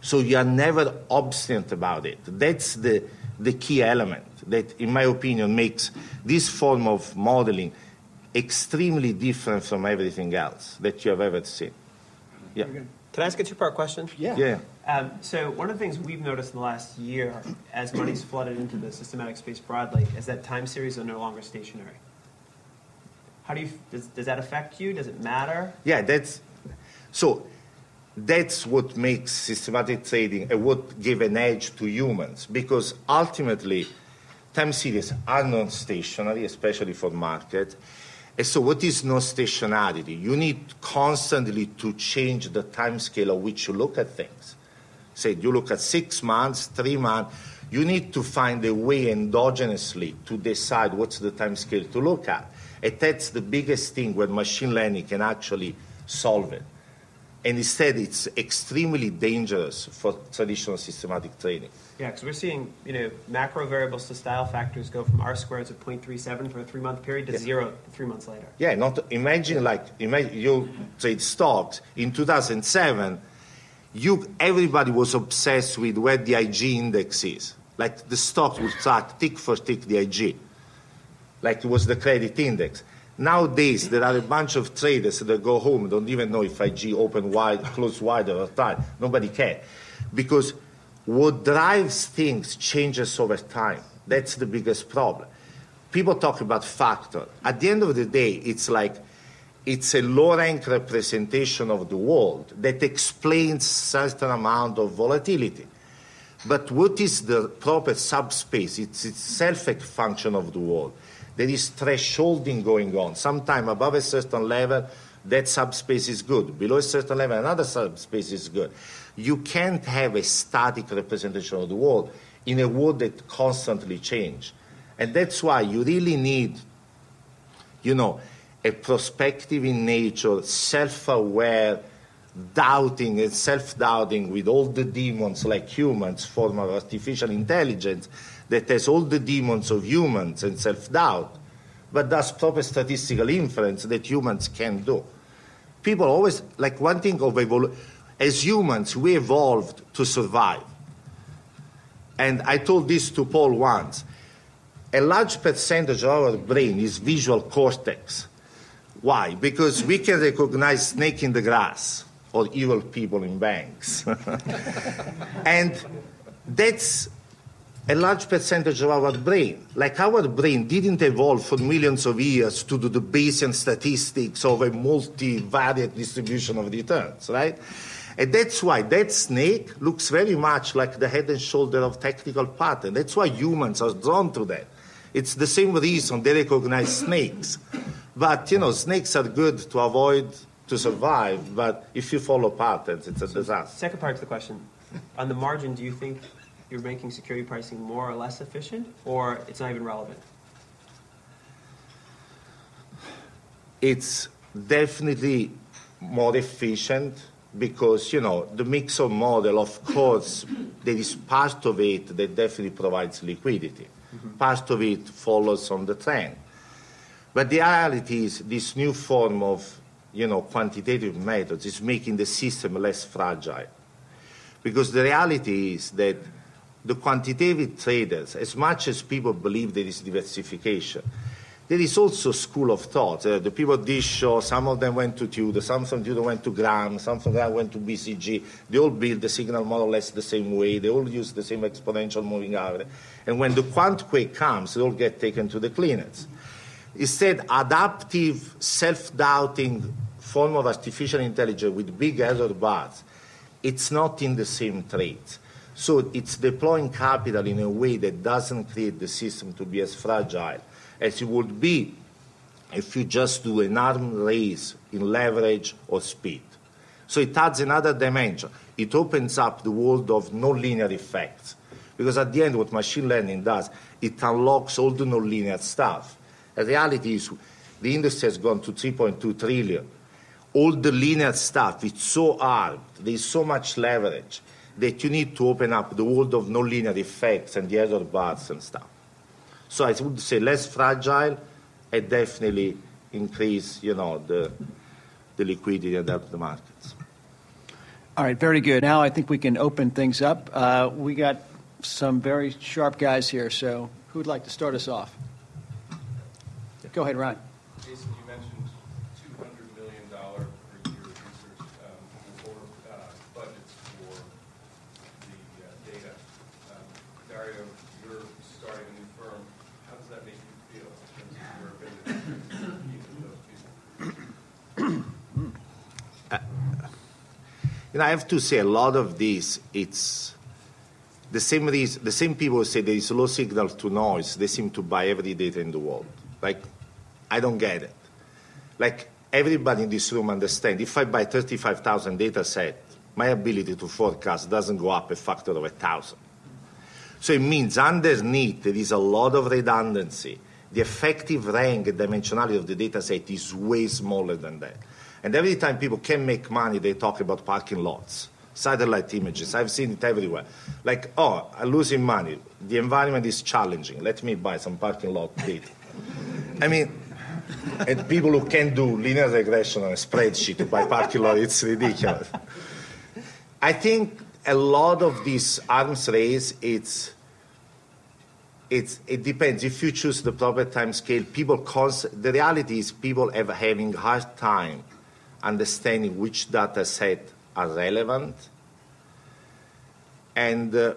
So you are never obstinate about it. That's the, the key element that, in my opinion, makes this form of modeling extremely different from everything else that you have ever seen. Yeah. Can I ask a two-part question? Yeah. Um, so one of the things we've noticed in the last year, as money's flooded into the systematic space broadly, is that time series are no longer stationary. How do you does, does that affect you? Does it matter? Yeah, that's so. That's what makes systematic trading and what give an edge to humans because ultimately, time series are non-stationary, especially for market, And so what is no stationarity? You need constantly to change the time scale of which you look at things. Say you look at six months, three months, you need to find a way endogenously to decide what's the time scale to look at. And that's the biggest thing where machine learning can actually solve it. And instead, it's extremely dangerous for traditional systematic training. Yeah, because we're seeing you know macro variables to style factors go from R squared to 0.37 for a three month period to Yeah. zero three months later. Yeah, not imagine like imagine you trade stocks in 2007. You everybody was obsessed with where the IG index is. Like the stocks would track tick for tick the IG, like it was the credit index. Nowadays, there are a bunch of traders that go home don't even know if IG open wide, close wide, or tight. Nobody cares because what drives things changes over time. That's the biggest problem. People talk about factor. At the end of the day, it's like it's a low rank representation of the world that explains certain amount of volatility. But what is the proper subspace? It's itself a function of the world. There is thresholding going on. Sometime above a certain level, that subspace is good. Below a certain level, another subspace is good. You can't have a static representation of the world in a world that constantly changes. And that's why you really need, you know, a prospective in nature, self-aware, doubting and self-doubting with all the demons like humans form of artificial intelligence that has all the demons of humans and self-doubt, but does proper statistical inference that humans can do. People always, like one thing of evolution, as humans, we evolved to survive. And I told this to Paul once. A large percentage of our brain is visual cortex. Why? Because we can recognize snake in the grass or evil people in banks. and that's a large percentage of our brain. Like our brain didn't evolve for millions of years to do the Bayesian statistics of a multivariate distribution of returns, right? And that's why that snake looks very much like the head and shoulder of technical pattern. That's why humans are drawn to that. It's the same reason they recognize snakes. But, you know, snakes are good to avoid, to survive, but if you follow patterns, it's a disaster. Second part to the question: on the margin, do you think you're making security pricing more or less efficient, or it's not even relevant? It's definitely more efficient because, you know, the Mixer model, of course, there is part of it that definitely provides liquidity. Mm-hmm. Part of it follows on the trend. But the reality is this new form of, you know, quantitative methods is making the system less fragile. Because the reality is that the quantitative traders, as much as people believe there is diversification, there is also school of thought. Uh, the people this show, some of them went to Tudor, some from Tudor went to Graham, some from Graham went to BCG. They all build the signal more or less the same way. They all use the same exponential moving average. And when the quant quake comes, they all get taken to the cleaners. Instead, adaptive, self-doubting form of artificial intelligence with big error bars, it's not in the same trades. So it's deploying capital in a way that doesn't create the system to be as fragile as it would be if you just do an arm race in leverage or speed. So it adds another dimension. It opens up the world of nonlinear effects. Because at the end, what machine learning does, it unlocks all the nonlinear stuff. The reality is the industry has gone to 3.2 trillion. All the linear stuff, it's so hard, there's so much leverage that you need to open up the world of nonlinear effects and the error bars and stuff. So I would say less fragile and definitely increase, you know, the, the liquidity and help the markets. All right, very good. Now I think we can open things up. Uh, we got some very sharp guys here, so who'd like to start us off? Go ahead, Ron. Jason, you mentioned $200 million per year research um, for uh, budgets for the uh, data. Um, Dario, you're starting a new firm. How does that make you feel in terms of your ability to compete with those people? Know, I have to say a lot of this, it's the same reason, the same people who say there is low signal to noise, they seem to buy every data in the world. Like, I don't get it. like everybody in this room understands if I buy 35,000 data set, my ability to forecast doesn't go up a factor of a thousand. So it means underneath there is a lot of redundancy. The effective rank and dimensionality of the data set is way smaller than that. And every time people can make money, they talk about parking lots, satellite images. I've seen it everywhere. Like, oh, I'm losing money. The environment is challenging. Let me buy some parking lot. I mean, and people who can do linear regression on a spreadsheet to buy parking lot, it's ridiculous. I think a lot of this arms race, it's, it's, it depends. If you choose the proper time scale, people cause, the reality is people are having hard time understanding which data set are relevant. And uh,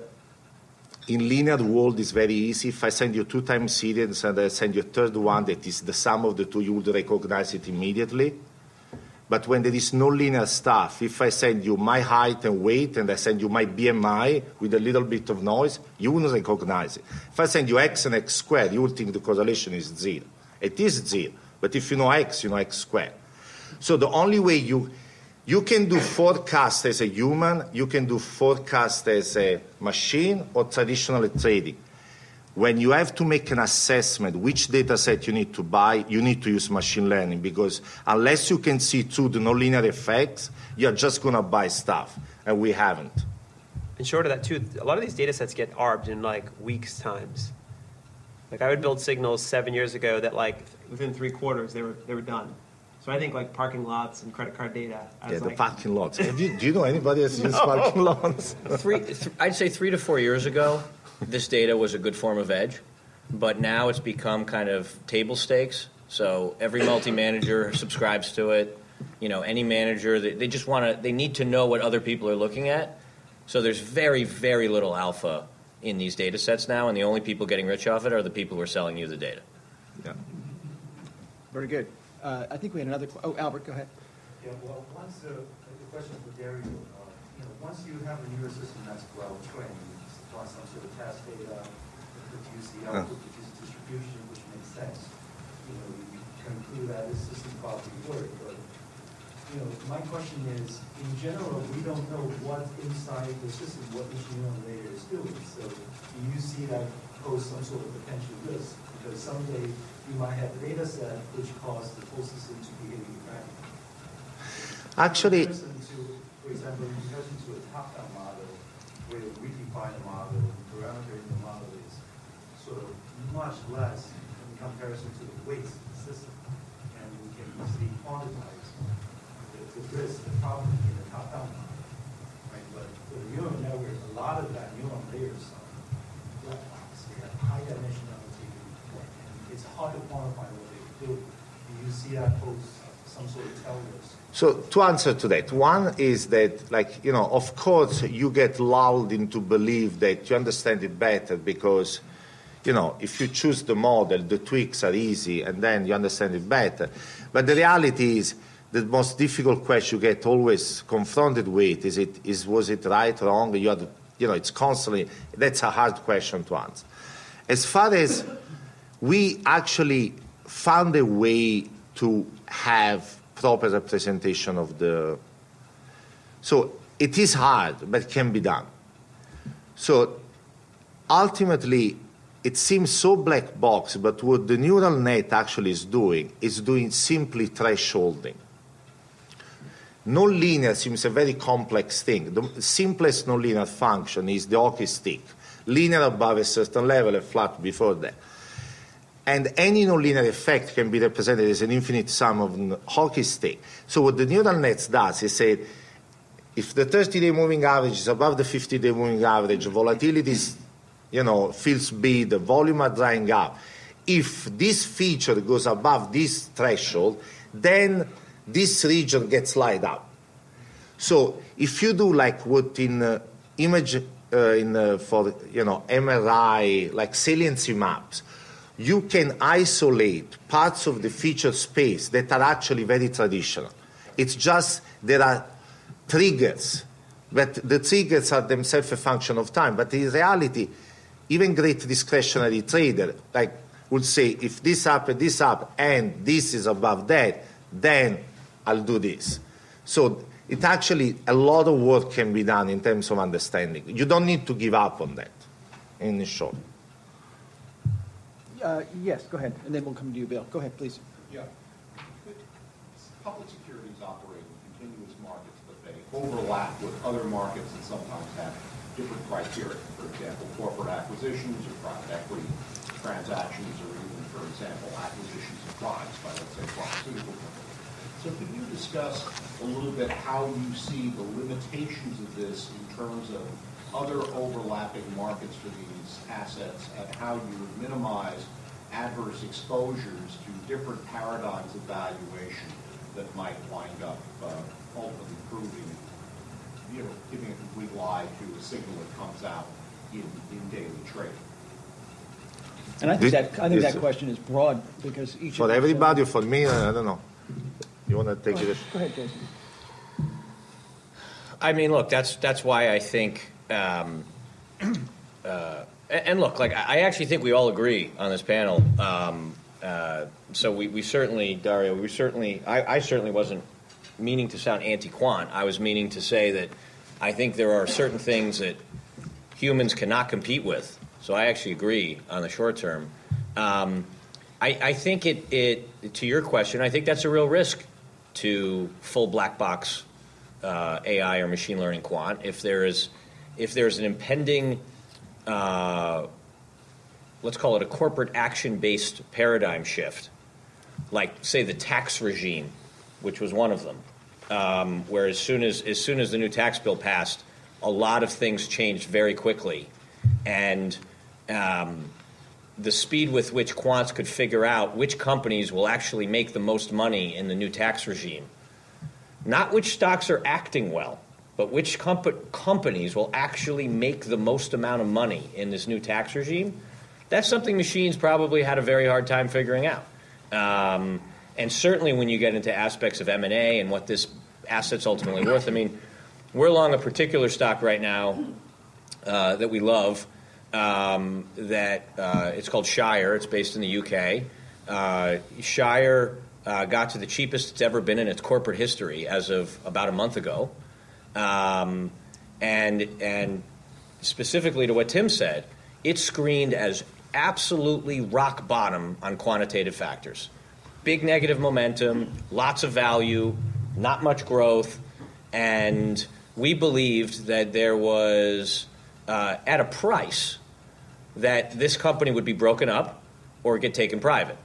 in linear world, it's very easy. If I send you two time series and I send you a third one that is the sum of the two, you would recognize it immediately. But when there is no linear stuff, if I send you my height and weight and I send you my BMI with a little bit of noise, you wouldn't recognize it. If I send you x and x squared, you would think the correlation is zero. It is zero. But if you know x, you know x squared. So the only way you you can do forecast as a human, you can do forecast as a machine or traditional trading. When you have to make an assessment which data set you need to buy, you need to use machine learning because unless you can see through the nonlinear effects, you're just going to buy stuff, and we haven't. And short of that too, a lot of these data sets get arbed in like weeks times. Like I would build signals seven years ago that like within three quarters they were they were done. So I think like parking lots and credit card data. I Yeah, the like, parking lots. Have you, do you know anybody that's used parking lots? Three, th- I'd say three to four years ago, this data was a good form of edge, but now it's become kind of table stakes. So every multi-manager subscribes to it. You know, any manager, they, they just want to, they need to know what other people are looking at. So there's very, very little alpha in these data sets now, and the only people getting rich off it are the people who are selling you the data. Yeah. Very good. Uh, I think we had another, que- oh, Albert, go ahead. Yeah, well, once, uh, the question for Dario, uh, you know, once you have a neural system that's well trained, you just supply some sort of test data, produce the output, produce distribution, which makes sense. You know, you conclude that this system probably worked, but, you know, my question is, in general, we don't know what inside the system, what each neuron layer is doing. So do you see that pose some sort of potential risk? Because someday you might have a data set which cause the whole system to behave erratically. Actually, to, for example, in comparison to a top-down model, where we define a model, the parameter in the model is sort of much less in comparison to the weights of the system. And we can easily quantize the, the problem in the top-down model. Right, but for the neural network, a lot of that neural layers are black box. They have high dimensionality. It's hard to quantify what they do. You see that pose some sort of risk? So to answer to that, one is that, like you know, of course, you get lulled into believe that you understand it better because, you know, if you choose the model, the tweaks are easy, and then you understand it better. But the reality is, the most difficult question you get always confronted with is it is was it right, wrong? You have, you know, it's constantly that's a hard question to answer. As far as we actually found a way to have proper representation of the. So it is hard, but can be done. So ultimately, it seems so black box, but what the neural net actually is doing is doing simply thresholding. Nonlinear seems a very complex thing. The simplest nonlinear function is the hockey stick, linear above a certain level and flat before that. And any nonlinear effect can be represented as an infinite sum of hockey stick. So what the neural nets does is say, if the 30-day moving average is above the 50-day moving average, volatility is, you know, feels big, the volume are drying up. If this feature goes above this threshold, then this region gets light up. So if you do like what in uh, image uh, in uh, for you know MRI like saliency maps, you can isolate parts of the feature space that are actually very traditional. It's just there are triggers, but the triggers are themselves a function of time. But in reality, even great discretionary trader like would say if this up this up and this is above that, then I'll do this. So it actually, a lot of work can be done in terms of understanding. You don't need to give up on that, in short. Uh, yes, go ahead, and then we'll come to you, Bill. Go ahead, please. Yeah. Public securities operate in continuous markets, but they overlap with other markets that sometimes have different criteria. For example, corporate acquisitions or private equity transactions, or even, for example, acquisitions of products by, let's say, pharmaceutical companies. So could you discuss a little bit how you see the limitations of this in terms of other overlapping markets for these assets and how you would minimize adverse exposures to different paradigms of valuation that might wind up uh, ultimately proving, you know, giving a complete lie to a signal that comes out in, in daily trading. And I think that, I think that question is broad because each. For of us- everybody, for me, I don't know. You want to take it? Go ahead, Jason. I mean, look, that's that's why I think, um, uh, and, and look, like I I actually think we all agree on this panel. Um, uh, so we, we certainly, Dario, we certainly, I, I certainly wasn't meaning to sound anti-quant. I was meaning to say that I think there are certain things that humans cannot compete with. So I actually agree on the short term. Um, I, I think it, it, to your question, I think that's a real risk to full black box uh, AI or machine learning quant. If there is, if there's an impending, uh, let's call it a corporate action based paradigm shift, like say the tax regime, which was one of them, um, where as soon as as soon as the new tax bill passed, a lot of things changed very quickly, and um, the speed with which quants could figure out which companies will actually make the most money in the new tax regime, not which stocks are acting well, but which comp- companies will actually make the most amount of money in this new tax regime. That's something machines probably had a very hard time figuring out. Um, and certainly when you get into aspects of M&A and what this asset's ultimately worth, I mean, we're long a particular stock right now uh, that we love. Um, that uh, it's called Shire. It's based in the UK. Uh, Shire uh, got to the cheapest it's ever been in its corporate history as of about a month ago, um, and and specifically to what Tim said, it's screened as absolutely rock bottom on quantitative factors. Big negative momentum, lots of value, not much growth, and we believed that there was uh, at a price that this company would be broken up or get taken private.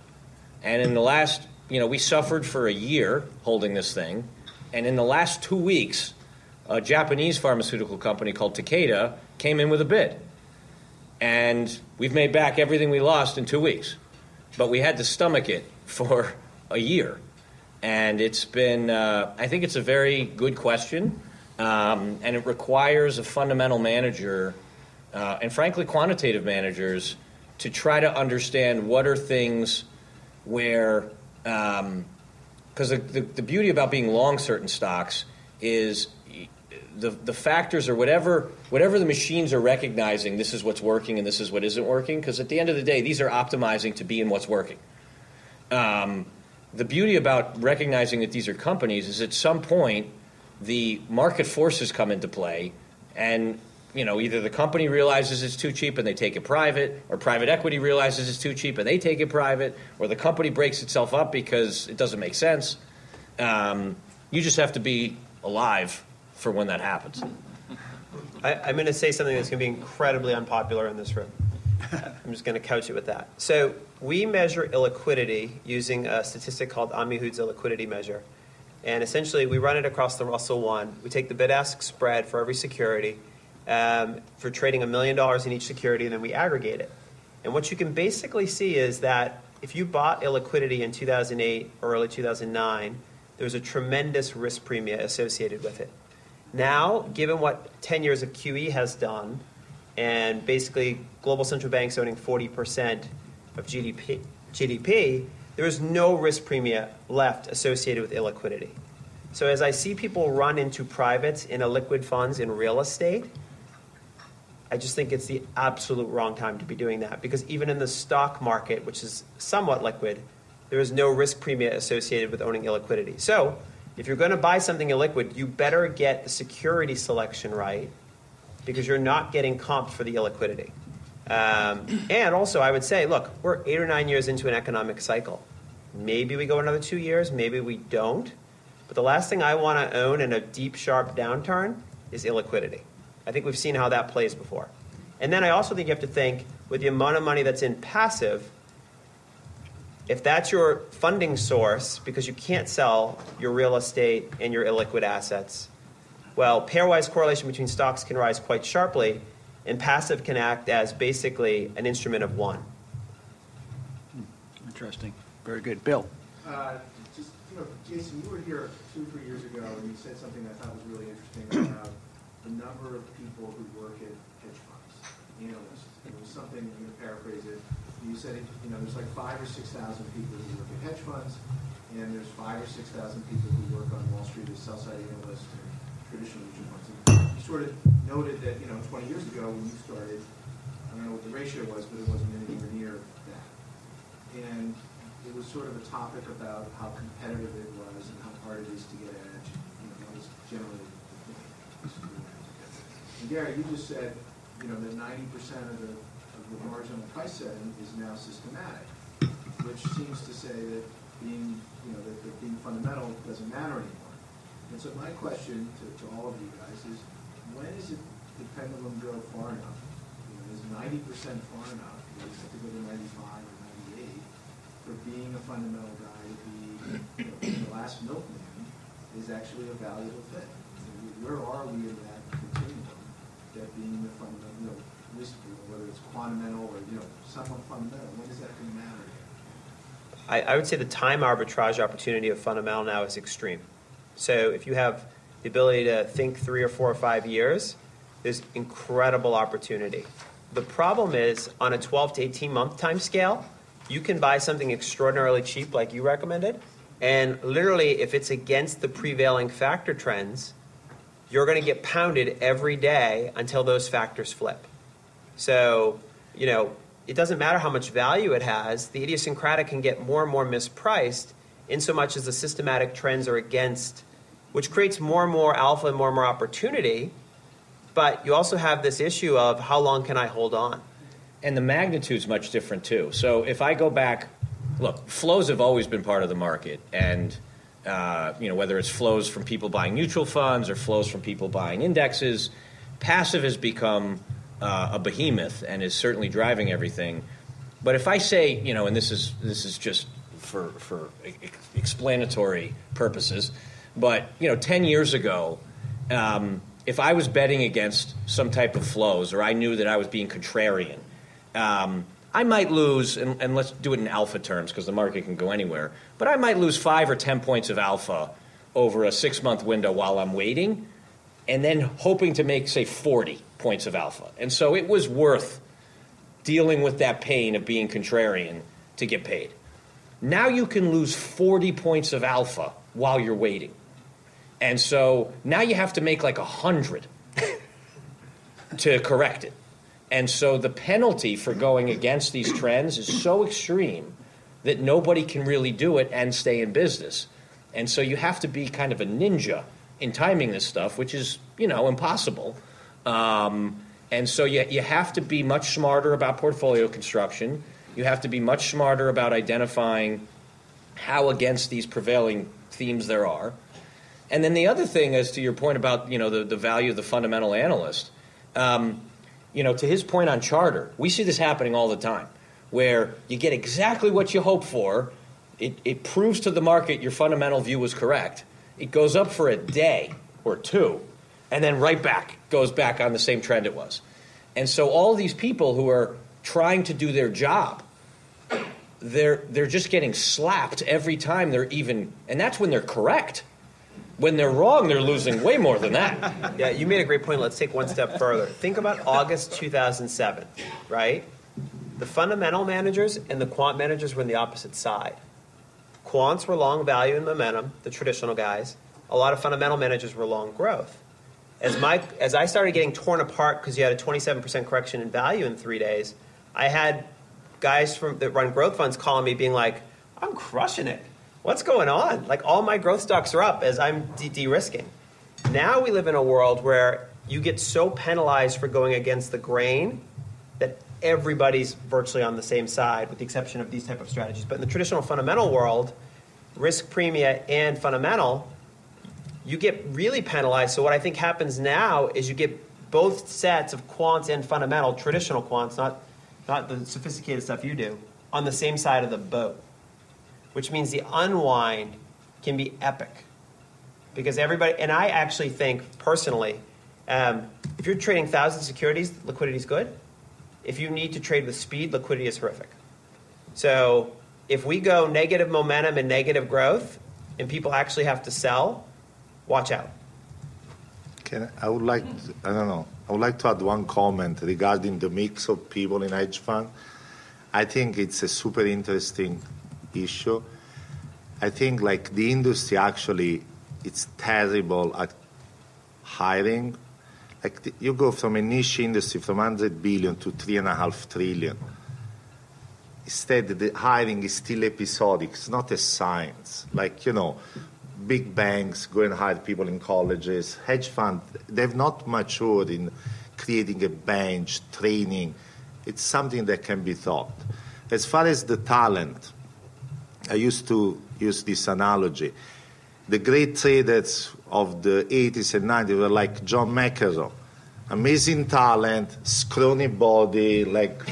And in the last, you know, we suffered for a year holding this thing, and in the last two weeks, a Japanese pharmaceutical company called Takeda came in with a bid. And we've made back everything we lost in two weeks. But we had to stomach it for a year. And it's been, uh, I think it's a very good question. Um, and it requires a fundamental manager, uh, and frankly, quantitative managers, to try to understand what are things where, because the, the, the beauty about being long certain stocks is the, the factors or whatever whatever the machines are recognizing this is what's working and this is what isn't working because at the end of the day these are optimizing to be in what's working. Um, the beauty about recognizing that these are companies is at some point the market forces come into play and you know either the company realizes it's too cheap and they take it private or private equity realizes it's too cheap and they take it private or the company breaks itself up because it doesn't make sense um, you just have to be alive for when that happens I, I'm going to say something that's going to be incredibly unpopular in this room. I'm just going to couch it with that. So we measure illiquidity using a statistic called Amihud's illiquidity measure. And essentially, we run it across the Russell 1. We take the bid-ask spread for every security um, for trading a million dollars in each security, and then we aggregate it. And what you can basically see is that if you bought illiquidity in 2008 or early 2009, there was a tremendous risk premium associated with it. Now, given what 10 years of QE has done, and basically global central banks owning 40% of GDP, GDP, there is no risk premium left associated with illiquidity. So as I see people run into privates in illiquid funds in real estate, I just think it's the absolute wrong time to be doing that because even in the stock market, which is somewhat liquid, there is no risk premium associated with owning illiquidity. So, if you're going to buy something illiquid, you better get the security selection right because you're not getting comped for the illiquidity. Um, and also, I would say, look, we're eight or nine years into an economic cycle. Maybe we go another two years, maybe we don't. But the last thing I want to own in a deep, sharp downturn is illiquidity. I think we've seen how that plays before. And then I also think you have to think with the amount of money that's in passive, if that's your funding source because you can't sell your real estate and your illiquid assets, well, pairwise correlation between stocks can rise quite sharply, and passive can act as basically an instrument of one. Interesting. Very good. Bill? Uh, Just, you know, Jason, you were here two, or three years ago, and you said something I thought was really interesting about the number of people who work at hedge funds, analysts. It was something, I'm going to paraphrase it, you said, you know, there's like five or six thousand people who work at hedge funds, and there's five or six thousand people who work on Wall Street as sell-side analysts and traditional mutual funds. And you sort of noted that, you know, 20 years ago when you started, I don't know what the ratio was, but it wasn't anywhere near that. And it was sort of a topic about how competitive it was and how hard it is to get edge. You know, that was generally the point. And Garry, you just said, you know, that ninety percent of the, of the marginal price setting is now systematic, which seems to say that being, you know, that, that being fundamental doesn't matter anymore. And so my question to, to all of you guys is, when is it the pendulum go far enough? You know, is ninety percent far enough? Is it to go to ninety-five or ninety-eight? for being a fundamental guy to be, you know, the last milkman is actually a valuable thing. And Where are we in that that being the fundamental, you know, whether it's fundamental or, you know, somewhat fundamental, when is that going to matter? I, I would say the time arbitrage opportunity of fundamental now is extreme. So if you have the ability to think three or four or five years, there's incredible opportunity. The problem is on a 12 to 18 month time scale, you can buy something extraordinarily cheap like you recommended, and literally if it's against the prevailing factor trends, you're going to get pounded every day until those factors flip. So, you know, it doesn't matter how much value it has, the idiosyncratic can get more and more mispriced in so much as the systematic trends are against, which creates more and more alpha and more and more opportunity. But you also have this issue of how long can I hold on? and the magnitude's much different too. So if I go back, look, flows have always been part of the market, and uh, you know whether it's flows from people buying mutual funds or flows from people buying indexes, passive has become uh, a behemoth and is certainly driving everything. But if I say, you know, and this is this is just for for ex- explanatory purposes, but you know, ten years ago. Um, if I was betting against some type of flows, or I knew that I was being contrarian, um, I might lose, and, and, let's do it in alpha terms because the market can go anywhere, but I might lose five or 10 points of alpha over a six month window while I'm waiting, and then hoping to make, say, 40 points of alpha. And so it was worth dealing with that pain of being contrarian to get paid. Now you can lose 40 points of alpha while you're waiting. And so now you have to make like 100 to correct it. And so the penalty for going against these trends is so extreme that nobody can really do it and stay in business. And so you have to be kind of a ninja in timing this stuff, which is, you know, impossible. Um, and so you, you have to be much smarter about portfolio construction. You have to be much smarter about identifying how against these prevailing themes there are. And then the other thing, as to your point about you know the, the value of the fundamental analyst, um, you know, to his point on charter, we see this happening all the time, where you get exactly what you hope for. It, it proves to the market your fundamental view was correct. It goes up for a day or two, and then right back goes back on the same trend it was. And so all these people who are trying to do their job, they're they're just getting slapped every time they're even, and that's when they're correct. When they're wrong, they're losing way more than that. Yeah, you made a great point. Let's take one step further. Think about August 2007, right? The fundamental managers and the quant managers were on the opposite side. Quants were long value and momentum, the traditional guys. A lot of fundamental managers were long growth. As, my, as I started getting torn apart because you had a 27% correction in value in three days, I had guys from, that run growth funds calling me being like, I'm crushing it. What's going on? Like all my growth stocks are up as I'm de risking. Now we live in a world where you get so penalized for going against the grain that everybody's virtually on the same side, with the exception of these type of strategies. But in the traditional fundamental world, risk premia and fundamental, you get really penalized. So what I think happens now is you get both sets of quants and fundamental, traditional quants, not, not the sophisticated stuff you do, on the same side of the boat, which means the unwind can be epic. Because everybody, and I actually think personally, um, if you're trading thousands of securities, liquidity is good. If you need to trade with speed, liquidity is horrific. So if we go negative momentum and negative growth, and people actually have to sell, watch out. Can I, would like, to, I don't know, I would like to add one comment regarding the mix of people in hedge fund. I think it's a super interesting issue. I think like the industry actually, it's terrible at hiring. Like the, you go from a niche industry from 100 billion to three and a half trillion. Instead, the hiring is still episodic. It's not a science. Like you know, big banks go and hire people in colleges. Hedge fund, they've not matured in creating a bench, training. It's something that can be taught. As far as the talent, I used to use this analogy. The great traders of the 80s and 90s were like John McEnroe. Amazing talent, scrawny body, like,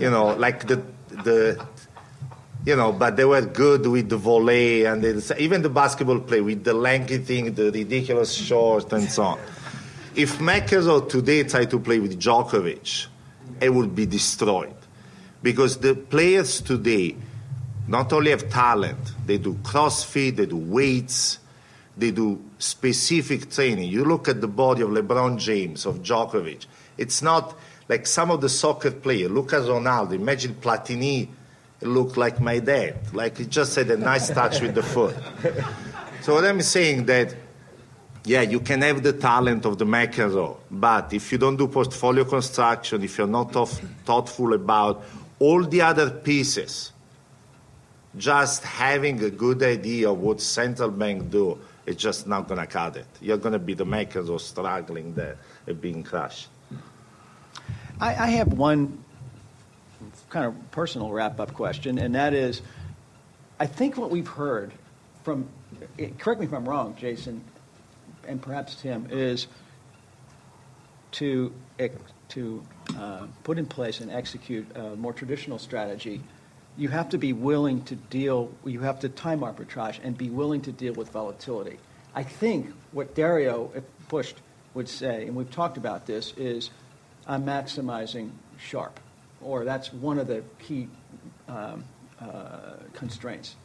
you know, like the, the you know, but they were good with the volley and even the basketball play with the lanky thing, the ridiculous short and so on. If McEnroe today tried to play with Djokovic, it would be destroyed. Because the players today not only have talent, they do CrossFit, they do weights, they do specific training. You look at the body of LeBron James, of Djokovic, it's not like some of the soccer players. At Ronaldo, imagine Platini looked like my dad. Like he just had a nice touch with the foot. So what I'm saying that, yeah, you can have the talent of the McEnroe, but if you don't do portfolio construction, if you're not thoughtful about all the other pieces, just having a good idea of what central bank do is just not going to cut it. You're going to be the McEnroe struggling there and being crushed. I, I have one kind of personal wrap up question, and that is I think what we've heard from, correct me if I'm wrong, Jason, and perhaps Tim, is to, to uh, put in place and execute a more traditional strategy. You have to be willing to deal, you have to time arbitrage and be willing to deal with volatility. I think what Dario pushed would say, and we've talked about this, is I'm maximizing Sharpe, or that's one of the key um, uh, constraints.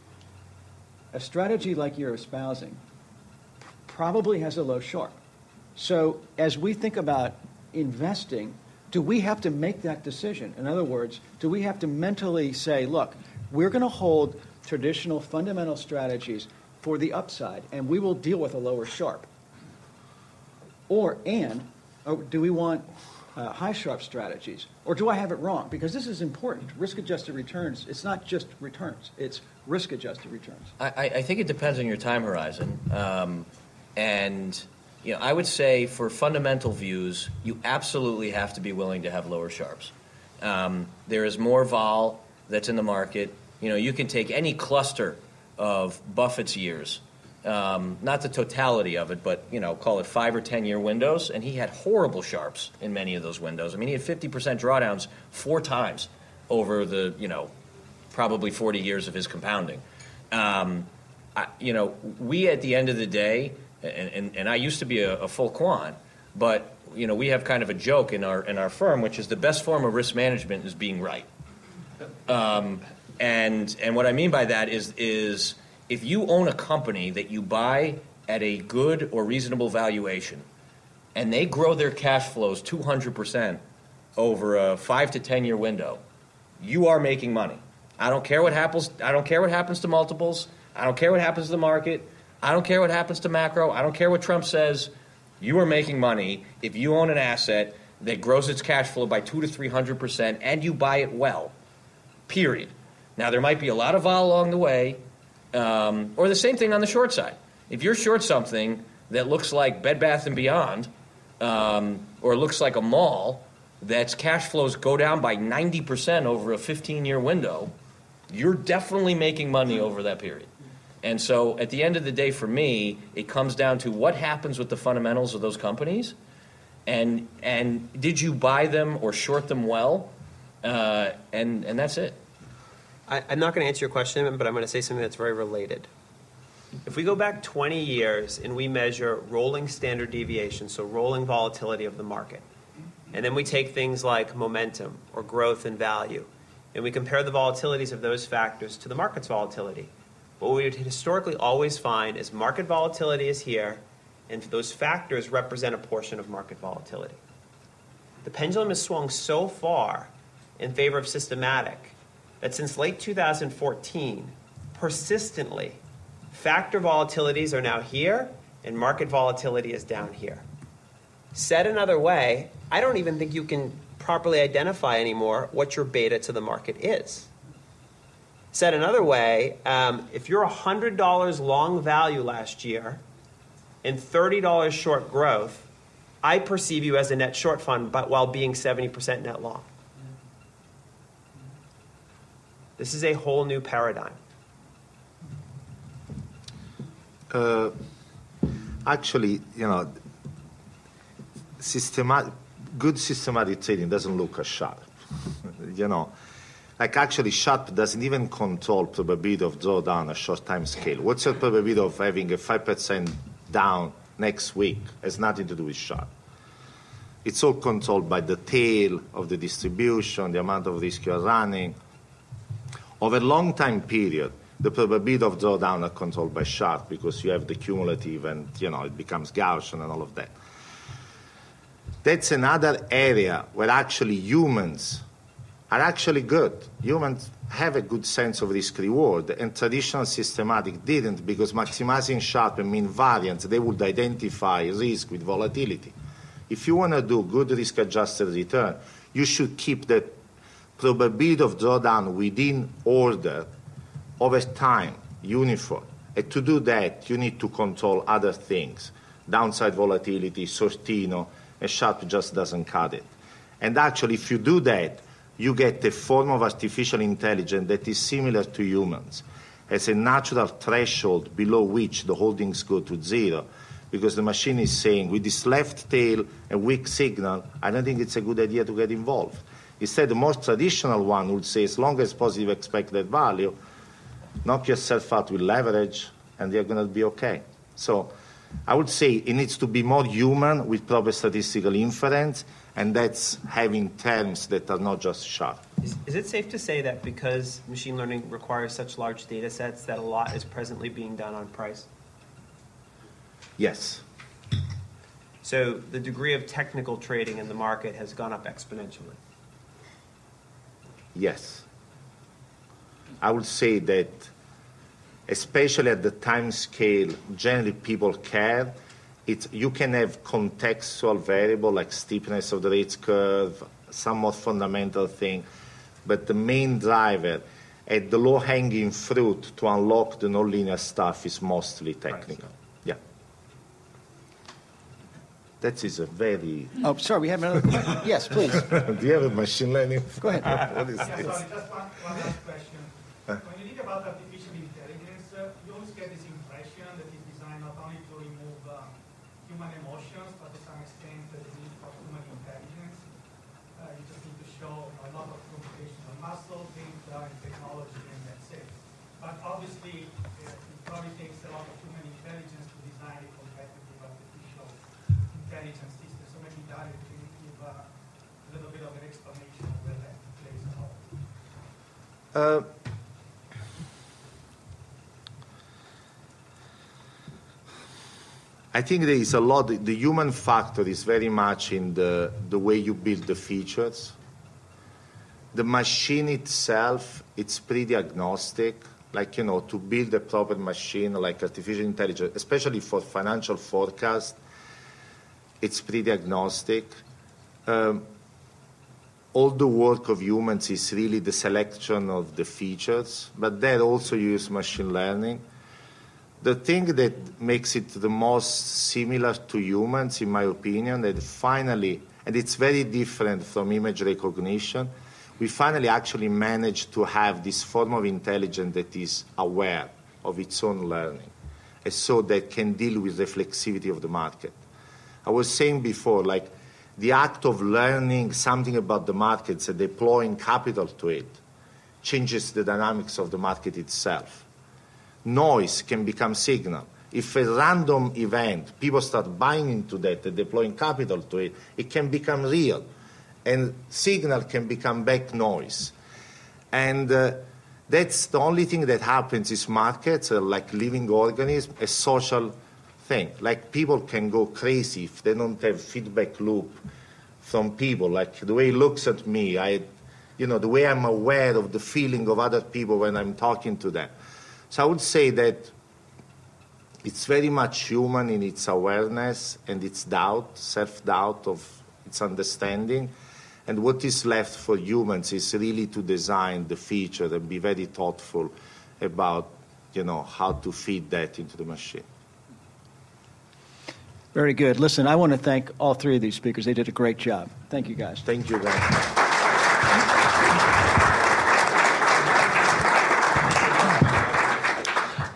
A strategy like you're espousing probably has a low Sharpe. So as we think about investing, do we have to make that decision? In other words, do we have to mentally say, look, we're going to hold traditional fundamental strategies for the upside, and we will deal with a lower Sharpe? Or, and, or do we want uh, high Sharpe strategies? Or do I have it wrong? Because this is important. Risk adjusted returns, it's not just returns, it's risk adjusted returns. I, I, think it depends on your time horizon. Um, and you know, I would say for fundamental views, you absolutely have to be willing to have lower Sharpes. Um, there is more vol that's in the market. You know, you can take any cluster of Buffett's years um, not the totality of it, but you know, call it five or ten year windows, and he had horrible Sharpes in many of those windows. I mean, he had 50% drawdowns four times over the you know, probably 40 years of his compounding. Um, I, you know, we at the end of the day, and, and, and I used to be a, a full quant, but you know, we have kind of a joke in our in our firm, which is the best form of risk management is being right. Um, and and what I mean by that is is if you own a company that you buy at a good or reasonable valuation and they grow their cash flows 200% over a 5 to 10 year window, you are making money. I don't care what happens I don't care what happens to multiples. I don't care what happens to the market. I don't care what happens to macro. I don't care what Trump says. You are making money if you own an asset that grows its cash flow by 2 to 300% and you buy it well. Period. Now, there might be a lot of vol along the way, um, or the same thing on the short side. If you're short something that looks like Bed Bath and Beyond, um, or looks like a mall that's cash flows go down by 90% over a 15 year window, you're definitely making money over that period. And so at the end of the day, for me, it comes down to what happens with the fundamentals of those companies. And, and did you buy them or short them well? Uh, and, and that's it. I, I'm not going to answer your question, but I'm going to say something that's very related. If we go back 20 years and we measure rolling standard deviation, so rolling volatility of the market, and then we take things like momentum or growth and value, and we compare the volatilities of those factors to the market's volatility, what we would historically always find is market volatility is here, and those factors represent a portion of market volatility. The pendulum has swung so far in favor of systematic that since late 2014, persistently, factor volatilities are now here and market volatility is down here. Said another way, I don't even think you can properly identify anymore what your beta to the market is. Said another way, um, if you're $100 long value last year and $30 short growth, I perceive you as a net short fund, but while being 70% net long. This is a whole new paradigm. Uh, actually, you know, systematic, good systematic trading doesn't look as sharp. you know, like actually Sharpe doesn't even control probability of drawdown on a short time scale. What's your probability of having a 5% down next week? Has nothing to do with Sharpe. It's all controlled by the tail of the distribution, the amount of risk you are running. Over a long time period, the probability of drawdown are controlled by sharp because you have the cumulative and you know it becomes Gaussian and all of that. That's another area where actually humans are actually good. Humans have a good sense of risk reward, and traditional systematic didn't because maximizing Sharpe and mean variance, they would identify risk with volatility. If you want to do good risk adjusted return, you should keep the probability of drawdown within order over time, uniform. And to do that, you need to control other things downside volatility, Sortino, and Sharpe just doesn't cut it. And actually, if you do that, you get a form of artificial intelligence that is similar to humans, as a natural threshold below which the holdings go to zero, because the machine is saying, with this left tail and weak signal, I don't think it's a good idea to get involved. Instead, the more traditional one would say, as long as positive expected value, knock yourself out with leverage, and you're going to be okay. So I would say it needs to be more human with proper statistical inference, and that's having terms that are not just Sharpe. Is, is it safe to say that because machine learning requires such large data sets that a lot is presently being done on price? Yes. So the degree of technical trading in the market has gone up exponentially. Yes. I would say that, especially at the time scale, generally people care. It's, you can have contextual variable like steepness of the rates curve, some more fundamental thing, but the main driver at the low-hanging fruit to unlock the nonlinear stuff is mostly technical. Yeah. That is a very. Oh, sorry, we have another question. Yes, please. Do you have a machine learning? Go ahead. what is Yeah, this? sorry, just one, one last question. When you think about artificial intelligence, uh, you always get this impression that it's designed not only to remove um, human emotions, but to some extent uh, the need for human intelligence. Uh, you just need to show you know, a lot of computational muscle, data, and technology, and that's it. But obviously, uh, it probably takes a lot of human intelligence to design a competitive artificial intelligence system. So maybe Dario can give uh, a little bit of an explanation of where that plays a role. Uh, I think there is a lot. The human factor is very much in the, the way you build the features. The machine itself, it's pretty agnostic. Like, you know, to build a proper machine like artificial intelligence, especially for financial forecast, it's pretty agnostic. Um, all the work of humans is really the selection of the features, but they also use machine learning. The thing that makes it the most similar to humans, in my opinion, that finally, and it's very different from image recognition, we finally actually managed to have this form of intelligence that is aware of its own learning, and so that can deal with the flexivity of the market. I was saying before, like the act of learning something about the markets and deploying capital to it changes the dynamics of the market itself. Noise can become signal. If a random event, people start buying into that and deploying capital to it, it can become real. And signal can become back noise. And uh, that's the only thing that happens is markets are like living organisms, a social thing. Like people can go crazy if they don't have feedback loop from people. Like the way he looks at me, I, you know, the way I'm aware of the feeling of other people when I'm talking to them. So I would say that it's very much human in its awareness and its doubt, self-doubt of its understanding. And what is left for humans is really to design the feature and be very thoughtful about, you know, how to feed that into the machine. Very good. Listen, I want to thank all three of these speakers. They did a great job. Thank you, guys. Thank you guys.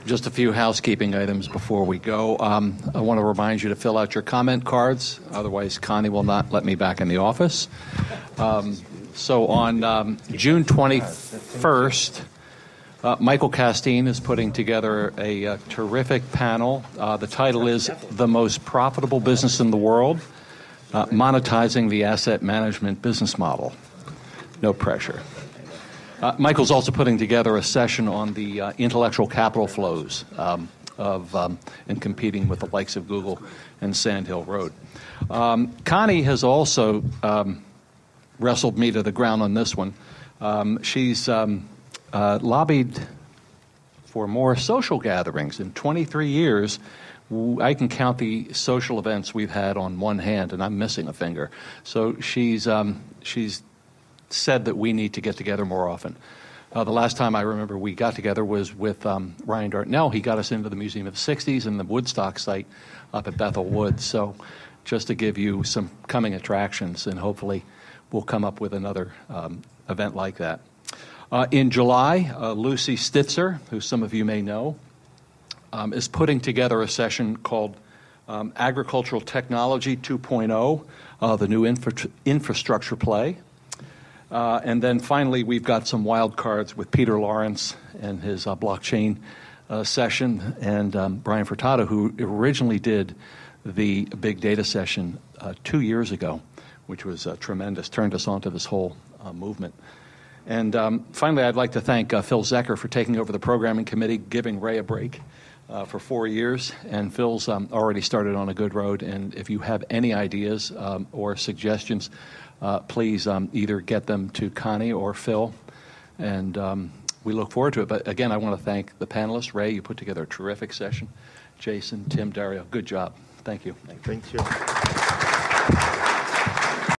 Just a few housekeeping items before we go. Um, I want to remind you to fill out your comment cards. Otherwise, Connie will not let me back in the office. Um, so on um, June 21st, uh, Michael Castine is putting together a, uh terrific panel. Uh, the title is The Most Profitable Business in the World uh, Monetizing the Asset Management Business Model. No pressure. Uh, Michael's also putting together a session on the uh, intellectual capital flows um, of um, and competing with the likes of Google and Sand Hill Road. Um, Connie has also um, wrestled me to the ground on this one. Um, she's um, uh, lobbied for more social gatherings. In 23 years, I can count the social events we've had on one hand, and I'm missing a finger. So she's um, she's said that we need to get together more often. Uh, the last time I remember we got together was with um, Ryan Dartnell. He got us into the Museum of the 60s and the Woodstock site up at Bethel Woods. So, just to give you some coming attractions, and hopefully we'll come up with another um, event like that. Uh, in July, uh, Lucy Stitzer, who some of you may know, um, is putting together a session called um, Agricultural Technology 2.0, uh, the new infra- infrastructure play. Uh, and then finally, we've got some wild cards with Peter Lawrence and his uh, blockchain uh, session, and um, Brian Furtado, who originally did the big data session two years ago, which was tremendous, turned us onto this whole movement. And um, finally, I'd like to thank Phil Zecker for taking over the programming committee, giving Ray a break. Uh, for four years, and Phil's um, already started on a good road. And if you have any ideas um, or suggestions, uh, please um, either get them to Connie or Phil, and um, we look forward to it. But again, I want to thank the panelists. Ray, you put together a terrific session. Jason, Tim, Dario, good job. Thank you. Thank you.